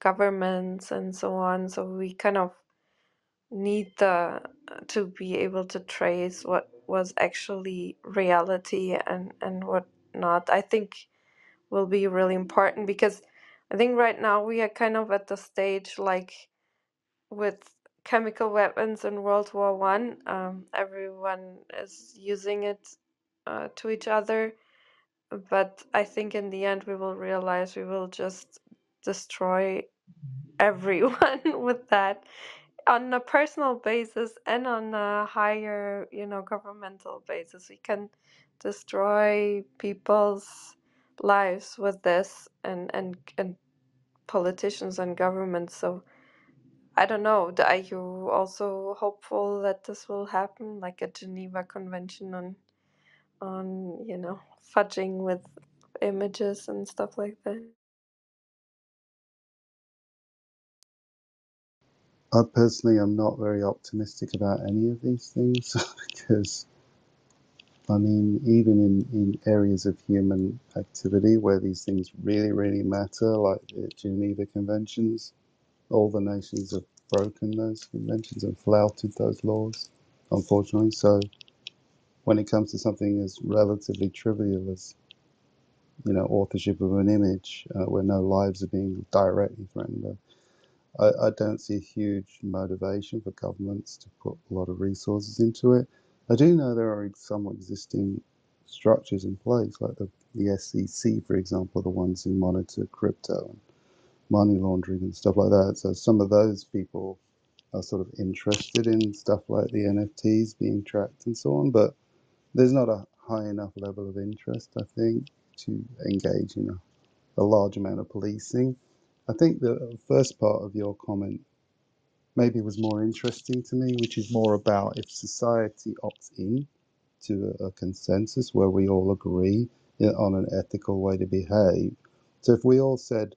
governments and so on. So we kind of need the to be able to trace what was actually reality and and what not. I think will be really important because I think right now we are kind of at the stage like with chemical weapons in World War One. Um, everyone is using it uh, to each other, but I think in the end we will realize we will just destroy everyone with that on a personal basis and on a higher, you know, governmental basis. We can destroy people's lives with this and and and politicians and governments. So I don't know. Are you also hopeful that this will happen, like a Geneva Convention on on you know fudging with images and stuff like that? I personally am not very optimistic about any of these things because, I mean, even in, in areas of human activity where these things really, really matter, like the Geneva Conventions, all the nations have broken those conventions and flouted those laws, unfortunately. So when it comes to something as relatively trivial as, you know, authorship of an image uh, where no lives are being directly threatened, uh, I, I don't see a huge motivation for governments to put a lot of resources into it. I do know there are some existing structures in place, like the, the SEC, for example, the ones who monitor crypto and money laundering and stuff like that. So some of those people are sort of interested in stuff like the NFTs being tracked and so on, but there's not a high enough level of interest, I think, to engage in a, a large amount of policing. I think the first part of your comment maybe was more interesting to me, which is more about if society opts in to a, a consensus where we all agree on an ethical way to behave. So if we all said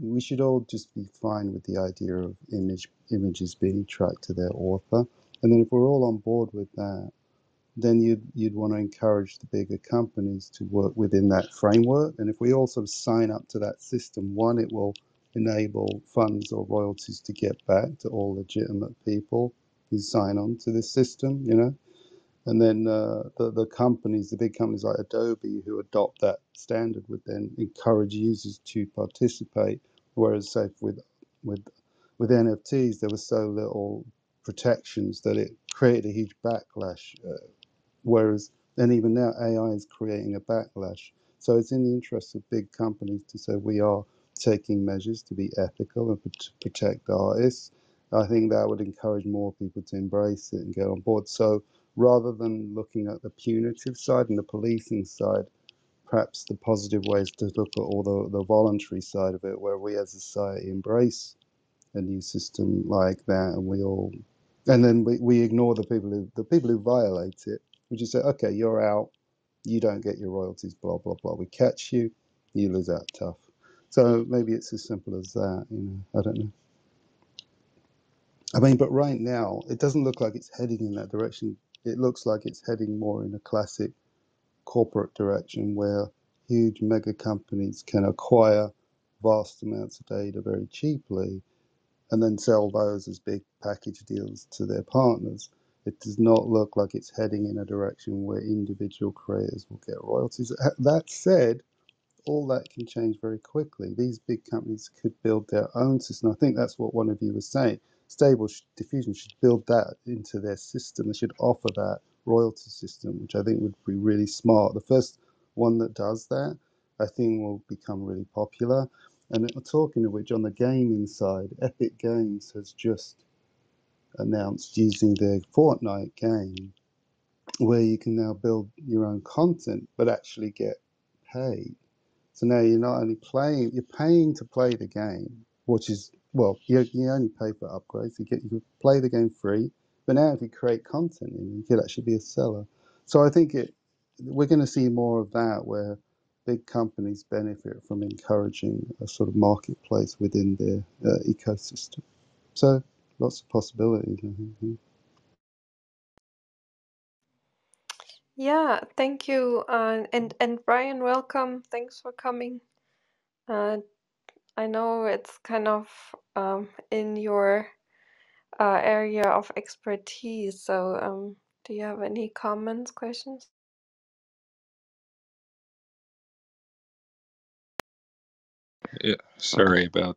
we should all just be fine with the idea of image images being tracked to their author, and then if we're all on board with that, then you'd you'd want to encourage the bigger companies to work within that framework. And if we all sort of sign up to that system, one, it will enable funds or royalties to get back to all legitimate people who sign on to this system, you know. And then uh, the the companies, the big companies like Adobe, who adopt that standard, would then encourage users to participate. Whereas, say with with with NFTs, there was so little protections that it created a huge backlash. Uh, Whereas, and even now, AI is creating a backlash. So it's in the interest of big companies to say we are taking measures to be ethical and to protect artists. I think that would encourage more people to embrace it and get on board. So rather than looking at the punitive side and the policing side, perhaps the positive ways to look at all the, the voluntary side of it, where we as a society embrace a new system like that and we all and then we, we ignore the people who the people who violate it we just say, okay, you're out, you don't get your royalties, blah blah blah. We catch you, you lose out tough. So maybe it's as simple as that. You know, I don't know. I mean, but right now it doesn't look like it's heading in that direction. It looks like it's heading more in a classic corporate direction where huge mega companies can acquire vast amounts of data very cheaply and then sell those as big package deals to their partners. It does not look like it's heading in a direction where individual creators will get royalties. That said, all that can change very quickly. These big companies could build their own system. I think that's what one of you was saying. Stable Diffusion should build that into their system. They should offer that royalty system, which I think would be really smart. The first one that does that, I think, will become really popular. And talking of which, on the gaming side, Epic Games has just announced using their Fortnite game, where you can now build your own content but actually get paid. So now you're not only playing, you're paying to play the game, which is well, you, you only pay for upgrades. You get you play the game free, but now if you create content, you could actually be a seller. So I think it we're going to see more of that where big companies benefit from encouraging a sort of marketplace within their uh, ecosystem. So lots of possibilities. Yeah, thank you. Uh, and and Brian, welcome. Thanks for coming. Uh, I know it's kind of um, in your uh, area of expertise. So, um, do you have any comments, questions? Yeah, sorry about.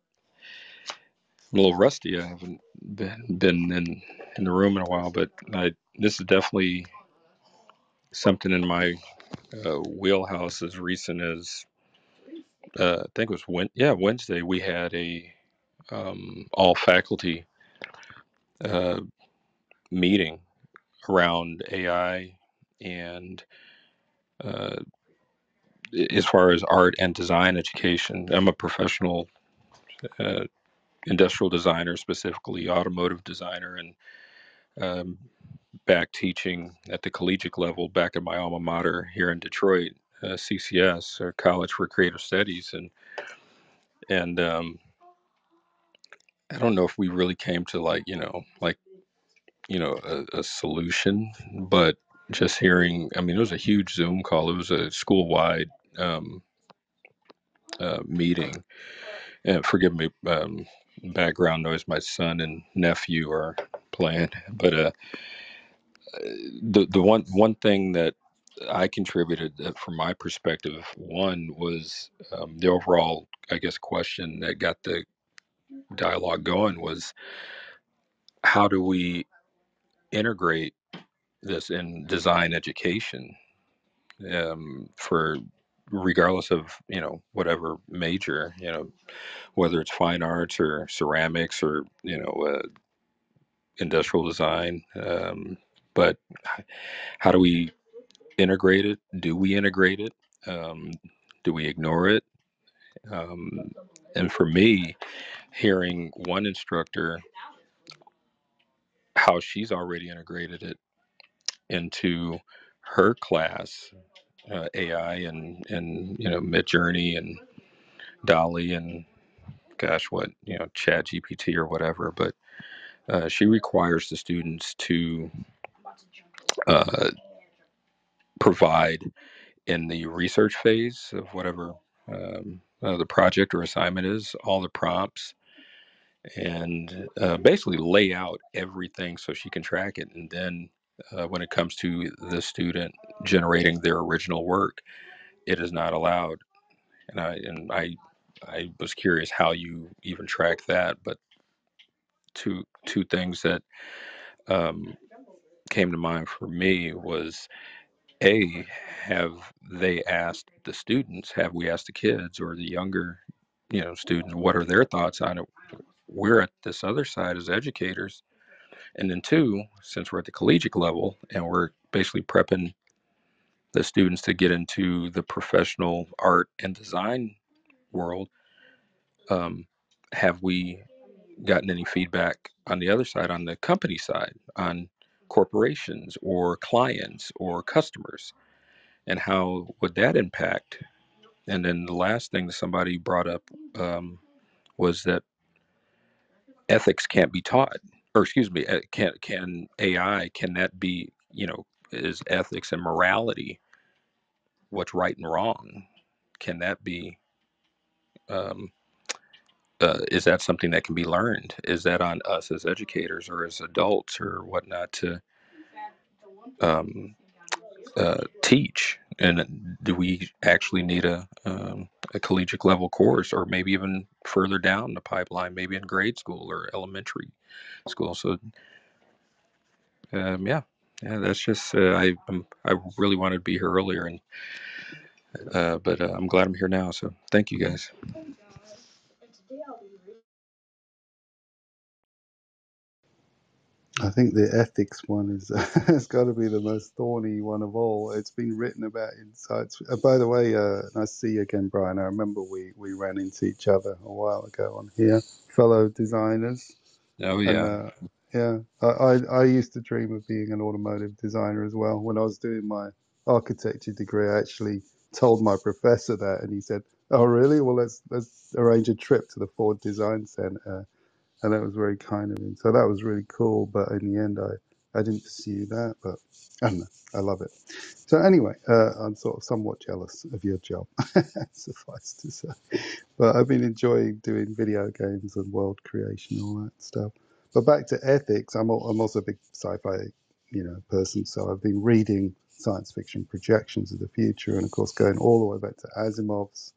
I'm a little rusty. I haven't been been in in the room in a while, but I this is definitely something in my uh, wheelhouse as recent as uh, I think it was Wed yeah Wednesday we had a um, all faculty uh, meeting around AI and uh, as far as art and design education. I'm a professional uh, industrial designer, specifically automotive designer, and um, back teaching at the collegiate level back at my alma mater here in Detroit, uh, CCS, or College for Creative Studies, and and um, I don't know if we really came to like you know like you know a, a solution, but just hearing, I mean, it was a huge Zoom call. It was a school wide um, uh, meeting, and forgive me, um, background noise. My son and nephew are playing, but uh, the the one one thing that I contributed uh, from my perspective, one was um, the overall, I guess, question that got the dialogue going was how do we integrate this in design education? Um, for regardless of you know whatever major you know whether it's fine arts or ceramics or you know uh, industrial design um, but how do we integrate it? Do we integrate it? Um, do we ignore it? Um, and for me hearing one instructor how she's already integrated it into her class uh, ai and and you know midjourney and DALL-E and gosh what you know chat gpt or whatever but uh, she requires the students to uh, provide in the research phase of whatever um, uh, the project or assignment is all the prompts and uh, basically lay out everything so she can track it. And then uh, when it comes to the student generating their original work it is not allowed. And i and i i was curious how you even track that but two two things that um, came to mind for me was a have they asked the students have we asked the kids or the younger you know students what are their thoughts on it? We're at this other side as educators and then two since we're at the collegiate level and we're basically prepping the students to get into the professional art and design world um, have we gotten any feedback on the other side on the company side on corporations or clients or customers and how would that impact? And then the last thing somebody brought up um, was that ethics can't be taught or excuse me can can ai can that be you know is ethics and morality what's right and wrong? Can that be um, uh, is that something that can be learned? Is that on us as educators or as adults or whatnot to um, uh, teach? And do we actually need a um, a collegiate level course or maybe even further down the pipeline maybe in grade school or elementary school? So um, yeah. Yeah that's just uh, I I'm, I really wanted to be here earlier and uh, but uh, I'm glad I'm here now so thank you guys I think the ethics one is has got to be the most thorny one of all. It's been written about in sites. Uh, by the way, uh, nice to see you again, Brian. I remember we, we ran into each other a while ago on here, fellow designers. oh And yeah uh, yeah, I, I I used to dream of being an automotive designer as well. When I was doing my architecture degree, I actually told my professor that, and he said, "Oh, really? Well, let's let's arrange a trip to the Ford Design Center." And that was very kind of him. So that was really cool. But in the end, I I didn't pursue that, but I don't know. I love it. So anyway, uh, I'm sort of somewhat jealous of your job, suffice to say. But I've been enjoying doing video games and world creation, all that stuff. But back to ethics, I'm, I'm also a big sci-fi, you know, person. So I've been reading science fiction projections of the future, and of course going all the way back to Asimov's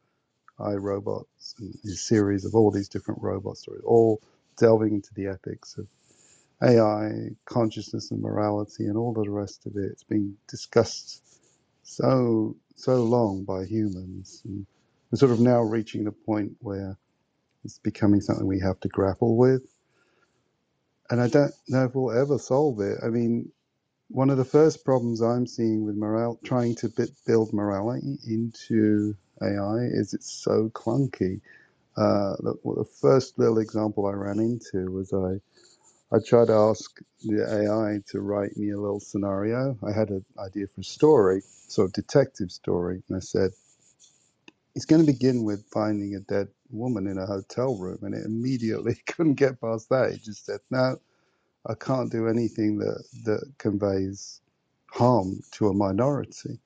I, Robots, and his series of all these different robot stories, all delving into the ethics of AI, consciousness and morality, and all the rest of it. It's been discussed so so long by humans, and we're sort of now reaching the point where it's becoming something we have to grapple with. And I don't know if we'll ever solve it. I mean, one of the first problems I'm seeing with morale, trying to build morality into AI, is it's so clunky. Uh, the, the first little example I ran into was I I tried to ask the AI to write me a little scenario. I had an idea for a story, sort of detective story, and I said, it's going to begin with finding a dead woman in a hotel room, and it immediately couldn't get past that. It just said, no, I can't do anything that, that conveys harm to a minority.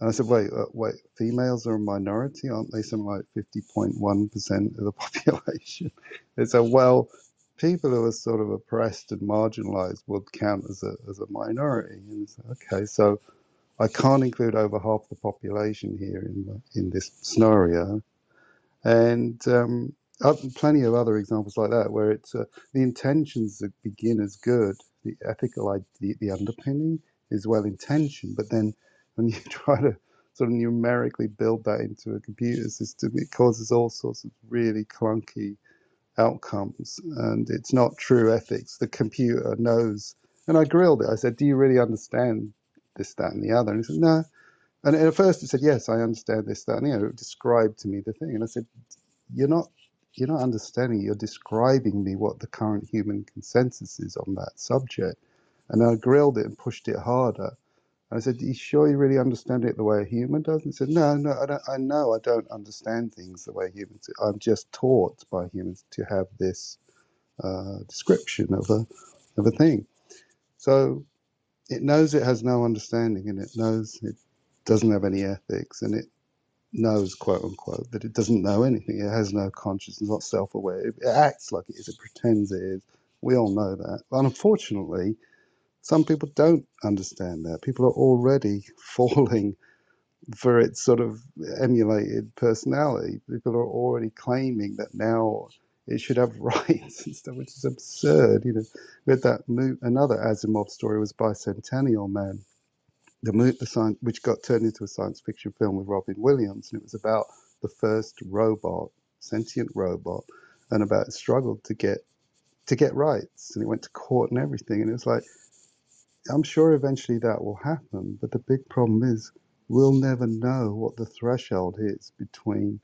And I said, wait, uh, wait, females are a minority, aren't they? Something like 50.1% of the population. They said, well, people who are sort of oppressed and marginalized would count as a, as a minority. And said, okay, so I can't include over half the population here in, in this scenario. And um, plenty of other examples like that where it's uh, the intentions that begin as good, the ethical idea, the underpinning is well intentioned, but then when you try to sort of numerically build that into a computer system, it causes all sorts of really clunky outcomes, and it's not true ethics. The computer knows, and I grilled it. I said, "Do you really understand this, that, and the other?" And he said, "No." And at first, it said, "Yes, I understand this, that, and the other." It described to me the thing, and I said, "You're not." You're not understanding. You're describing me what the current human consensus is on that subject, and I grilled it and pushed it harder I said, Are you sure you really understand it the way a human does? And he said, No, no, I, don't, I know I don't understand things the way humans do. I'm just taught by humans to have this uh, description of a, of a thing. So it knows it has no understanding and it knows it doesn't have any ethics and it knows, quote unquote, that it doesn't know anything. It has no consciousness, not self aware. It, acts like it is, it pretends it is. We all know that. But unfortunately, some people don't understand that. People are already falling for its sort of emulated personality. People are already claiming that now it should have rights and stuff, which is absurd. You know, had that move, another Asimov story was Bicentennial Man, the, the science, which got turned into a science fiction film with Robin Williams, and it was about the first robot, sentient robot, and about struggled to get to get rights, and it went to court and everything, and it was like I'm sure eventually that will happen, but the big problem is we'll never know what the threshold is between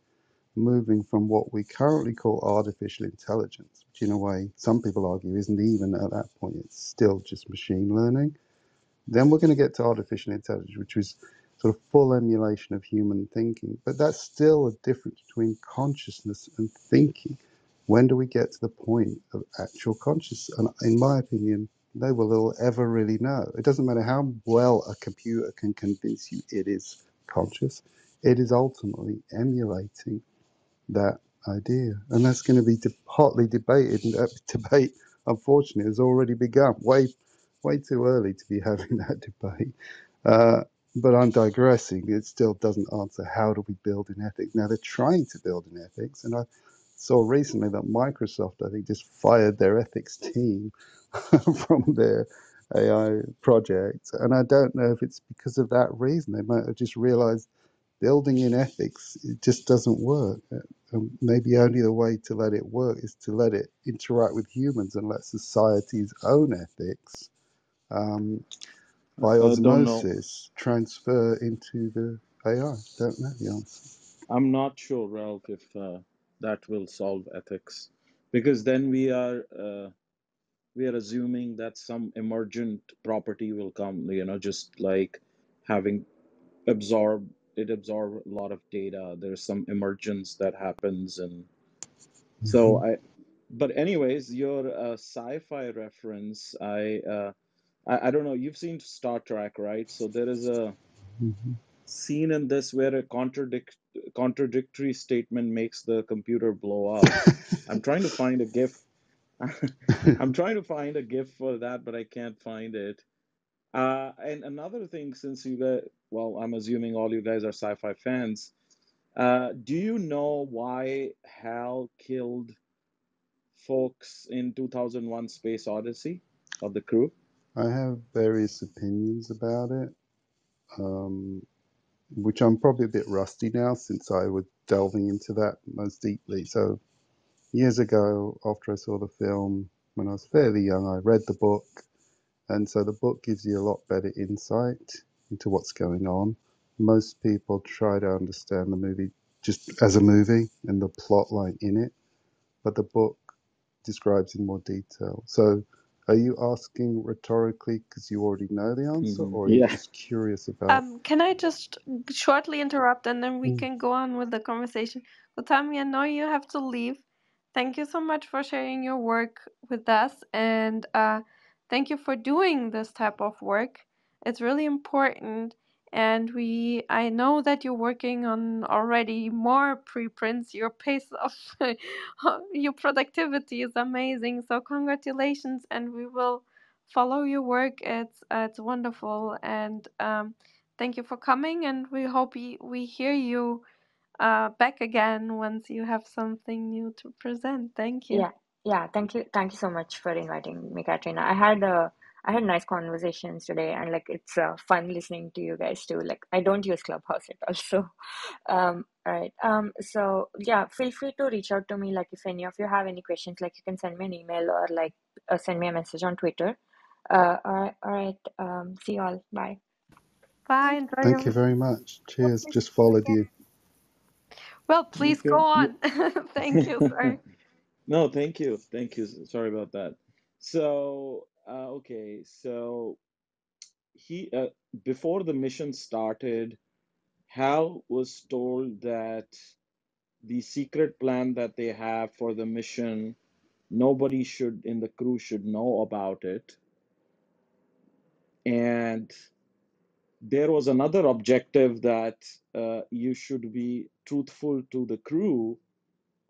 moving from what we currently call artificial intelligence, which in a way some people argue isn't even at that point, it's still just machine learning. Then we're going to get to artificial intelligence, which is sort of full emulation of human thinking. But that's still a difference between consciousness and thinking. When do we get to the point of actual consciousness? And in my opinion, no one will ever really know. It doesn't matter how well a computer can convince you it is conscious, it is ultimately emulating that idea. And that's going to be hotly debated, and that debate, unfortunately, has already begun. Way, way too early to be having that debate. Uh, but I'm digressing. It still doesn't answer how do we build in ethics. Now they're trying to build in ethics, and I saw recently that Microsoft, I think, just fired their ethics team from their AI project. And I don't know if it's because of that reason. They might have just realized building in ethics it just doesn't work. And maybe only the way to let it work is to let it interact with humans and let society's own ethics um, by Uh, don't know. osmosis transfer into the AI. Don't know the answer. I'm not sure, Ralph, if uh, that will solve ethics, because then we are uh, we are assuming that some emergent property will come, you know, just like having absorbed it absorb a lot of data. There's some emergence that happens, and so hmm I. But anyways, your uh, sci-fi reference, I uh, I, I don't know. You've seen Star Trek, right? So there is a hmm scene in this where a contradict contradictory statement makes the computer blow up. I'm trying to find a GIF. I'm trying to find a gift for that, but I can't find it. Uh, and another thing, since you guys, well, I'm assuming all you guys are sci-fi fans. Uh, do you know why Hal killed folks in 2001 Space Odyssey of the crew? I have various opinions about it, um, which I'm probably a bit rusty now since I was delving into that most deeply. So years ago, after I saw the film, when I was fairly young, I read the book, and so the book gives you a lot better insight into what's going on. Most people try to understand the movie just as a movie and the plot line in it, but the book describes in more detail. So, are you asking rhetorically because you already know the answer, hmm or are you just curious about? Um, can I just shortly interrupt and then we Mm. can go on with the conversation? Gowthami, I know you have to leave. Thank you so much for sharing your work with us and uh, thank you for doing this type of work. It's really important. And we, I know that you're working on already more preprints. Your pace of your productivity is amazing. So congratulations, and we will follow your work. It's uh, it's wonderful, and um, thank you for coming. And we hope we, we hear you uh, back again once you have something new to present. Thank you. Yeah, yeah. Thank you, thank you so much for inviting me, Katrina. I had a I had nice conversations today, and like it's uh, fun listening to you guys too. Like I don't use Clubhouse at all, so um, all right. Um, so yeah, feel free to reach out to me. Like if any of you have any questions, like you can send me an email or like uh, send me a message on Twitter. Uh, all right, all right. Um, see you all. Bye. Bye. Enjoy Thank your. you very much. Cheers. Nice Just to see you followed again. you. Well, please go on. Thank you. Sorry. No, thank you. Thank you. Sorry about that. So, uh, okay. So he, uh, before the mission started, Hal was told that the secret plan that they have for the mission, nobody should in the crew should know about it. And there was another objective that uh, you should be truthful to the crew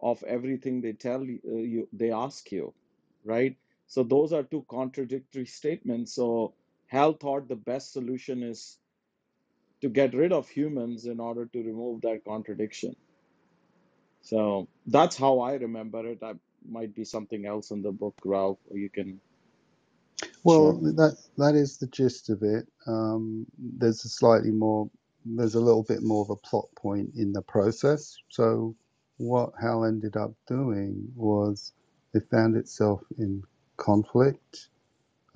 of everything they tell you, uh, you they ask you, right? So those are two contradictory statements. So Hal thought the best solution is to get rid of humans in order to remove that contradiction. So that's how I remember it. I might be something else in the book, Ralph, you can Well, share. that that is the gist of it. Um, there's a slightly more, there's a little bit more of a plot point in the process. So, what Hal ended up doing was it found itself in conflict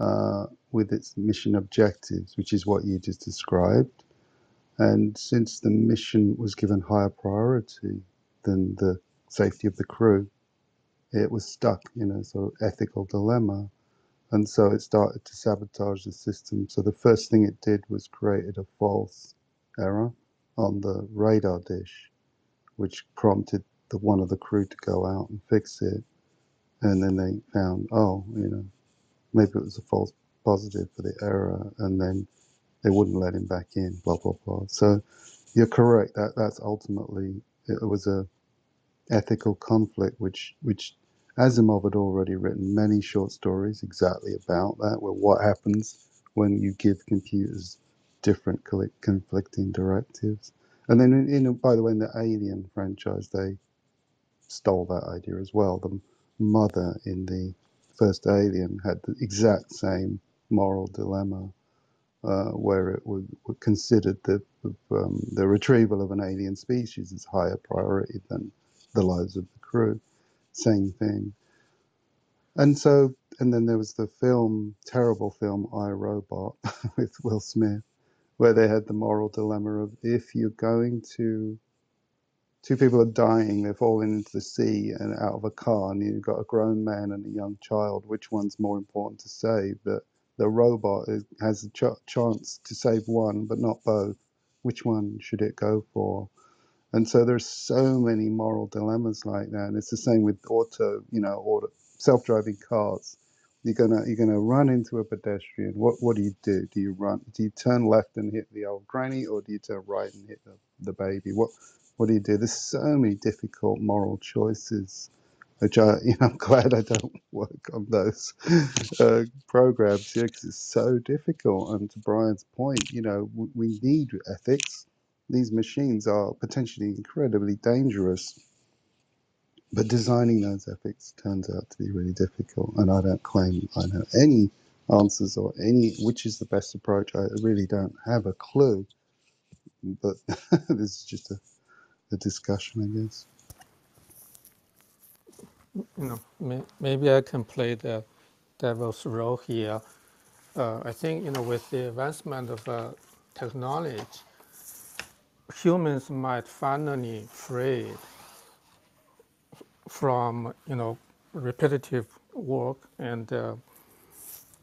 uh, with its mission objectives, which is what you just described. And since the mission was given higher priority than the safety of the crew, it was stuck in a sort of ethical dilemma and so it started to sabotage the system. So the first thing it did was created a false error on the radar dish, which prompted the one of the crew to go out and fix it. And then they found, oh, you know, maybe it was a false positive for the error, and then they wouldn't let him back in. Blah blah blah. So you're correct. That that's ultimately it was a ethical conflict, which which Asimov had already written many short stories exactly about that, where what happens when you give computers different conflicting directives. And then, in, in by the way, in the Alien franchise, they stole that idea as well. The mother in the first Alien had the exact same moral dilemma, uh, where it was, was considered that um, the retrieval of an alien species is higher priority than the lives of the crew. Same thing. And so, and then there was the film, terrible film, I Robot with Will Smith, where they had the moral dilemma of if you're going to, two people are dying, they're falling into the sea and out of a car, and you've got a grown man and a young child, which one's more important to save? That the robot is, has a ch- chance to save one, but not both. Which one should it go for? And so there's so many moral dilemmas like that. And it's the same with auto, you know, auto self-driving cars. you're gonna you're gonna run into a pedestrian. What what do you do? Do you run? Do you turn left and hit the old granny, or do you turn right and hit the, the baby? What what do you do? There's so many difficult moral choices, which I you know I'm glad I don't work on those uh, programs because it's so difficult. And to Brian's point, you know we, we need ethics. These machines are potentially incredibly dangerous but designing those ethics turns out to be really difficult, and I don't claim I know any answers or any which is the best approach. I really don't have a clue, but this is just a, a discussion, I guess. You know, maybe I can play the devil's role here. Uh, I think you know, with the advancement of uh, technology, humans might finally free from you know repetitive work and uh,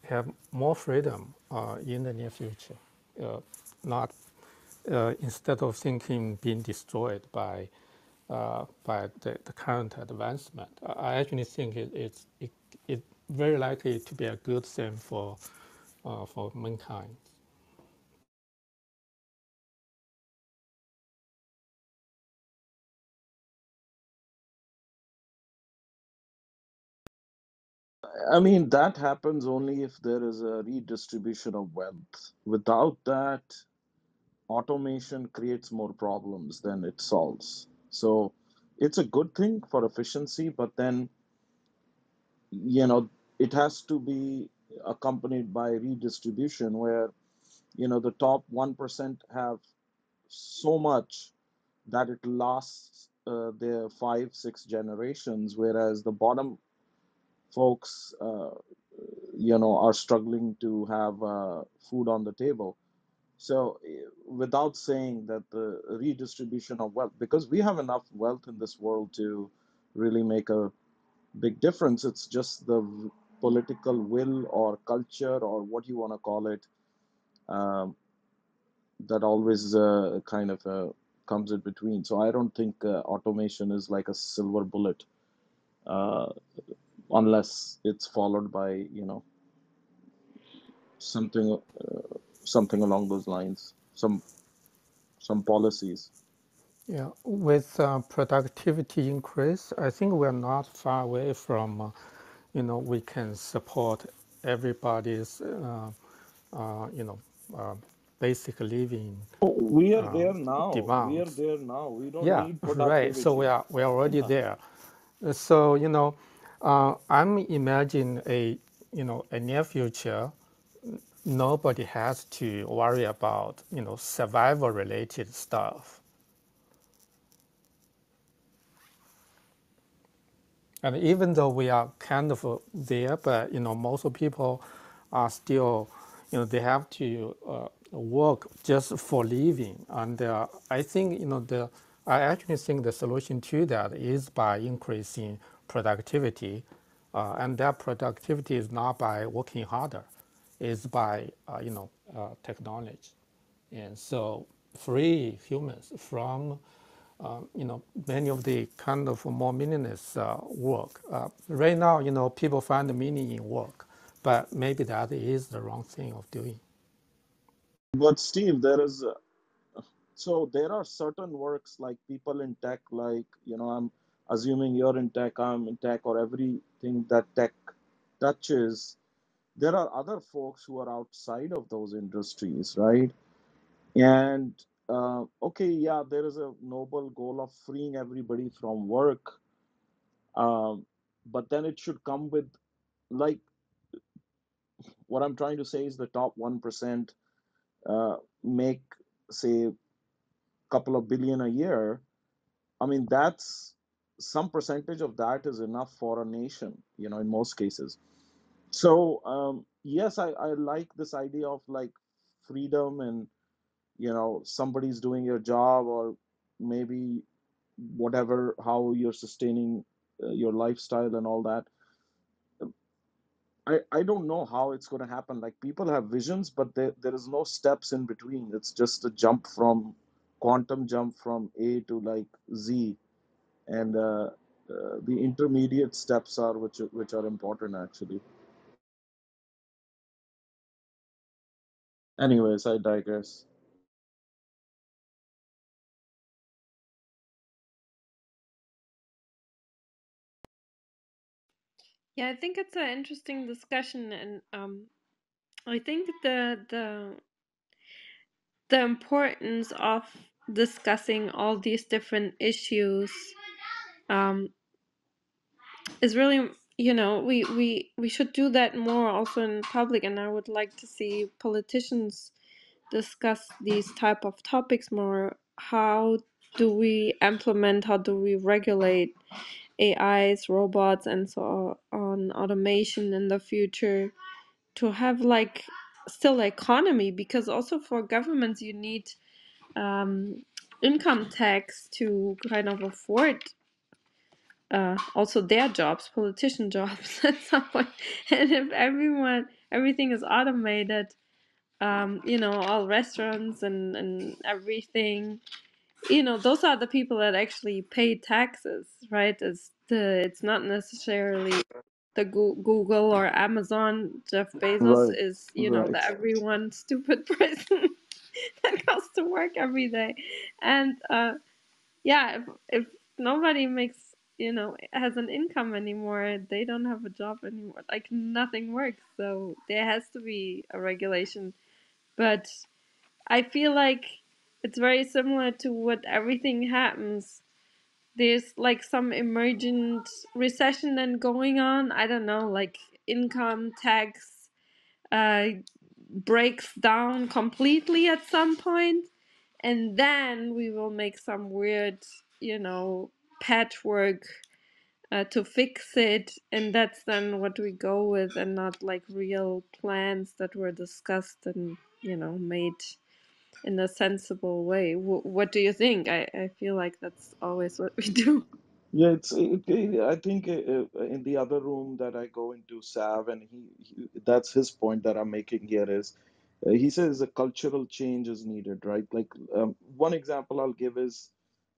have more freedom uh, in the near future. Uh, not uh, instead of thinking being destroyed by uh, by the, the, current advancement. I actually think it, it's it, it very likely to be a good thing for uh, for mankind. I mean, that happens only if there is a redistribution of wealth. Without that, automation creates more problems than it solves. So it's a good thing for efficiency, but then, you know, it has to be accompanied by redistribution where, you know, the top 1% have so much that it lasts uh, their five, six generations, whereas the bottom folks, uh, you know, are struggling to have uh, food on the table. So, eh, without saying that the redistribution of wealth, because we have enough wealth in this world to really make a big difference, it's just the political will or culture or what you want to call it um, that always uh, kind of uh, comes in between. So, I don't think uh, automation is like a silver bullet uh, unless it's followed by, you know, something uh, something along those lines, some some policies. Yeah, with uh, productivity increase, I think we're not far away from, uh, you know, we can support everybody's, uh, uh, you know, uh, basic living Oh, we are uh, there now. We are there now. We don't Yeah, need right. So we are we are already Yeah. there. So you know, uh, I'm imagining a you know a near future. Nobody has to worry about you know survival related stuff. And even though we are kind of uh, there, but you know, most people are still, you know, they have to uh, work just for living. And uh, I think, you know, the I actually think the solution to that is by increasing productivity, uh, and that productivity is not by working harder, it's by uh, you know uh, technology, and so free humans from uh, you know, many of the kind of more meaningless uh, work. Uh, right now, you know, people find meaning in work, but maybe that is the wrong thing of doing. But Steve, there is uh, so there are certain works like people in tech, like you know, I'm assuming you're in tech, I'm in tech, or everything that tech touches. There are other folks who are outside of those industries, right? And uh, okay, yeah, there is a noble goal of freeing everybody from work, um, but then it should come with like what I'm trying to say is the top 1% uh, make, say, a couple of billion a year. I mean, that's some percentage of that is enough for a nation, you know, in most cases. So, um, yes, I, I like this idea of like freedom and, you know, somebody's doing your job or maybe whatever, how you're sustaining uh, your lifestyle and all that. I, I don't know how it's going to happen. Like people have visions, but there, there is no steps in between. It's just a jump from quantum jump from A to like Z, and uh, uh, the intermediate steps are which which are important actually. Anyways i digress. Yeah i think it's an interesting discussion and um, i think the the the importance of discussing all these different issues um, is really, you know, we we we should do that more also in public, and I would like to see politicians discuss these type of topics more. How do we implement? How do we regulate AIs, robots, and so on, automation in the future? to have like still economy because also for governments you need um, income tax to kind of afford uh, also their jobs, politician jobs at some point. And if everyone, everything is automated, um, you know, all restaurants and, and everything, you know, those are the people that actually pay taxes, right? It's the, it's not necessarily the Google or Amazon, Jeff Bezos Right, is, you know, right, the everyone stupid person that goes to work every day. And uh, yeah, if, if nobody makes, you know, has an income anymore, they don't have a job anymore. Like nothing works. So there has to be a regulation. But I feel like it's very similar to what everything happens there's like some emergent recession then going on. I don't know, like income tax uh, breaks down completely at some point, and then we will make some weird, you know, patchwork uh, to fix it, and that's then what we go with, and not like real plans that were discussed and you know made in a sensible way. W- what do you think? I, I feel like that's always what we do. Yeah, it's it, it- I think uh, uh, in the other room that I go into, Sav, and he, he that's his point that I'm making here is uh, he says a cultural change is needed, right? Like um, one example I'll give is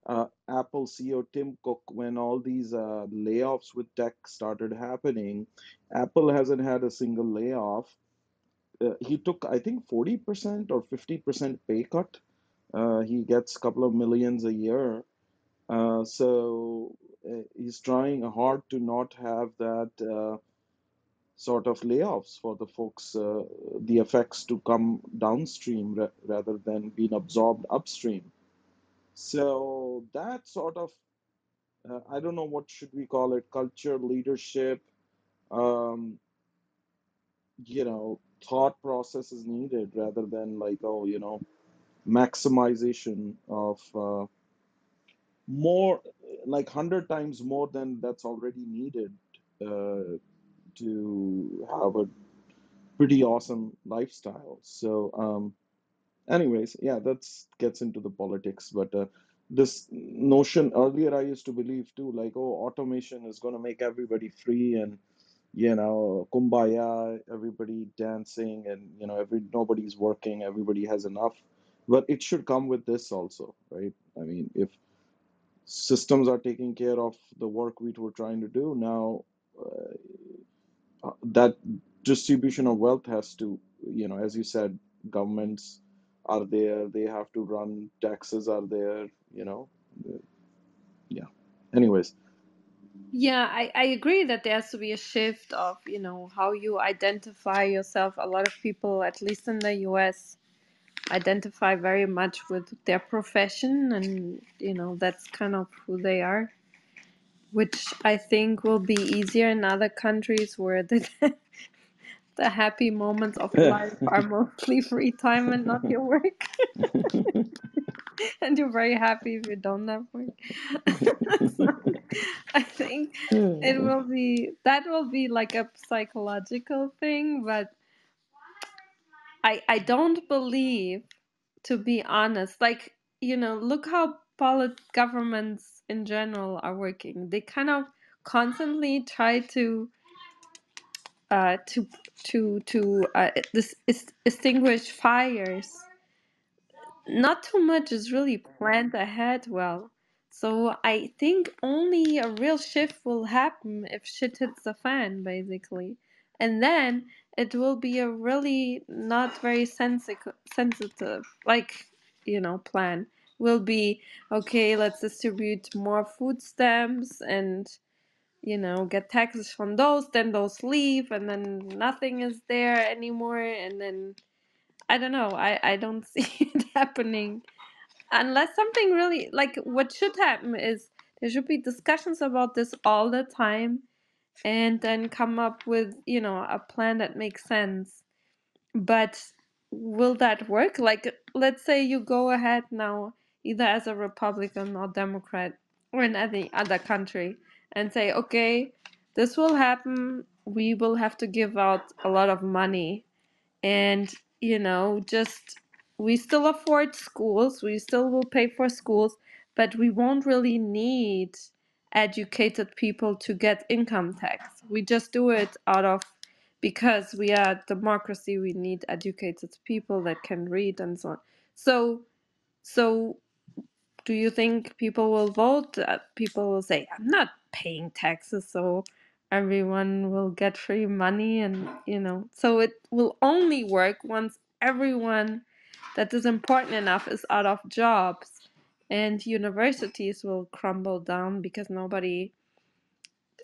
Apple CEO Tim Cook, when all these uh, layoffs with tech started happening, Apple hasn't had a single layoff. Uh, he took, I think, 40% or 50% pay cut. Uh, he gets a couple of millions a year uh, so uh, he's trying hard to not have that uh, sort of layoffs for the folks, uh, the effects to come downstream ra rather than being absorbed upstream. So that sort of, uh, I don't know what should we call it, culture, leadership, um, you know, thought process is needed rather than like, oh, you know, maximization of uh, more like 100 times more than that's already needed uh, to have a pretty awesome lifestyle. So, um, anyways, yeah, that's gets into the politics. But uh, this notion earlier, I used to believe too, like, oh, automation is going to make everybody free and you know, kumbaya, everybody dancing, and you know, every nobody's working, everybody has enough. But it should come with this also, right? I mean, if systems are taking care of the work we were trying to do now uh, that distribution of wealth has to you know as you said governments are there they have to run taxes are there you know? Yeah. Anyways. Yeah, I, I agree that there has to be a shift of, you know, how you identify yourself. A lot of people, at least in the US, identify very much with their profession and, you know, that's kind of who they are, which I think will be easier in other countries where the the happy moments of life are mostly free time and not your work. and you're very happy if you don't have work. so I think it will be that will be like a psychological thing, but I I don't believe, to be honest, like you know, look how polit governments in general are working. They kind of constantly try to uh to to to uh, dis- is- extinguish fires not too much is really planned ahead well. So I think only a real shift will happen if shit hits the fan, basically. And then it will be a really not very sensitive sensitive like you know plan will be okay let's distribute more food stamps and you know get taxes from those then those leave and then nothing is there anymore and then i don't know i i don't see it happening. Unless something really like what should happen is there should be discussions about this all the time and then come up with you know a plan that makes sense. But will that work? Like let's say you go ahead now either as a republican or democrat or in any other country and say okay this will happen. We will have to give out a lot of money. And you know just we still afford schools we still will pay for schools but we won't really need educated people to get income tax. We just do it out of because we are democracy we need educated people that can read and so on. So so do you think people will vote? Uh, people will say, I'm not paying taxes, so everyone will get free money. And, you know, so it will only work once everyone that is important enough is out of jobs. And universities will crumble down because nobody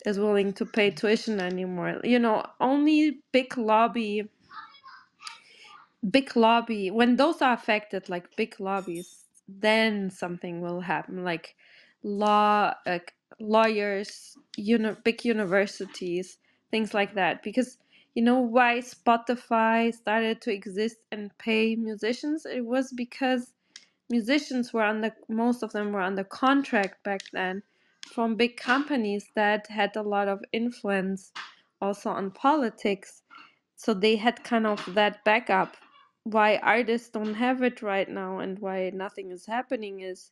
is willing to pay tuition anymore. You know, only big lobby big lobby when those are affected like big lobbies then something will happen like law like lawyers uni- big universities things like that. Because you know why spotify started to exist and pay musicians? It was because musicians were under most of them were under contract back then from big companies that had a lot of influence also on politics. So they had kind of that backup why artists don't have it right now and why nothing is happening is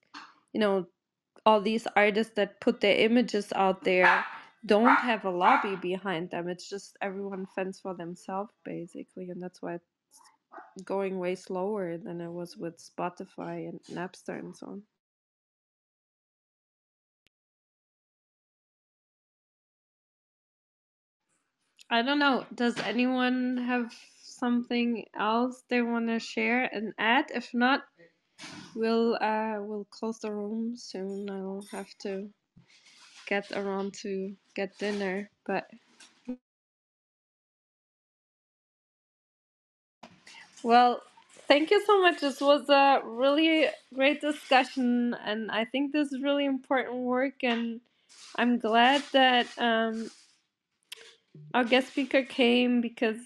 you know all these artists that put their images out there don't have a lobby behind them. It's just everyone fends for themselves basically and that's why it's going way slower than it was with spotify and napster and so on. I don't know. Does anyone have something else they want to share and add if not We'll uh we'll close the room soon. I'll have to get around to get dinner, but well, thank you so much. This was a really great discussion, and I think this is really important work, and I'm glad that um our guest speaker came because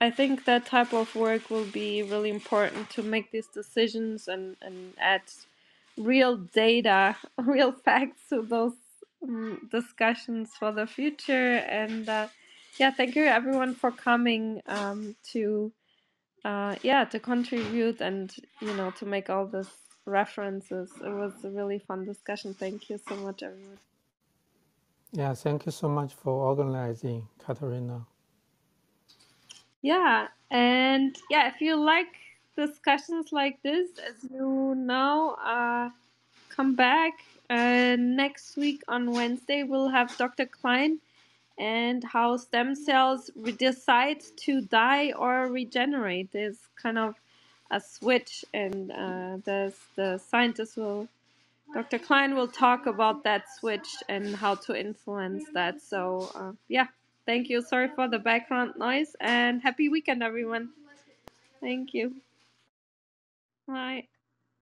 I think that type of work will be really important to make these decisions and, and add real data, real facts to those um, discussions for the future. And uh, yeah, thank you everyone for coming um, to uh, yeah to contribute and you know to make all these references. It was a really fun discussion. Thank you so much, everyone. Yeah, thank you so much for organizing, Katarina. Yeah, and yeah, if you like discussions like this, as you know, uh, come back uh, next week on Wednesday. We'll have Dr. Klein and how stem cells decide to die or regenerate. There's kind of a switch, and uh, the the scientists will Dr. Klein will talk about that switch and how to influence that. So, uh, yeah, thank you. Sorry for the background noise and happy weekend, everyone. Thank you. Bye.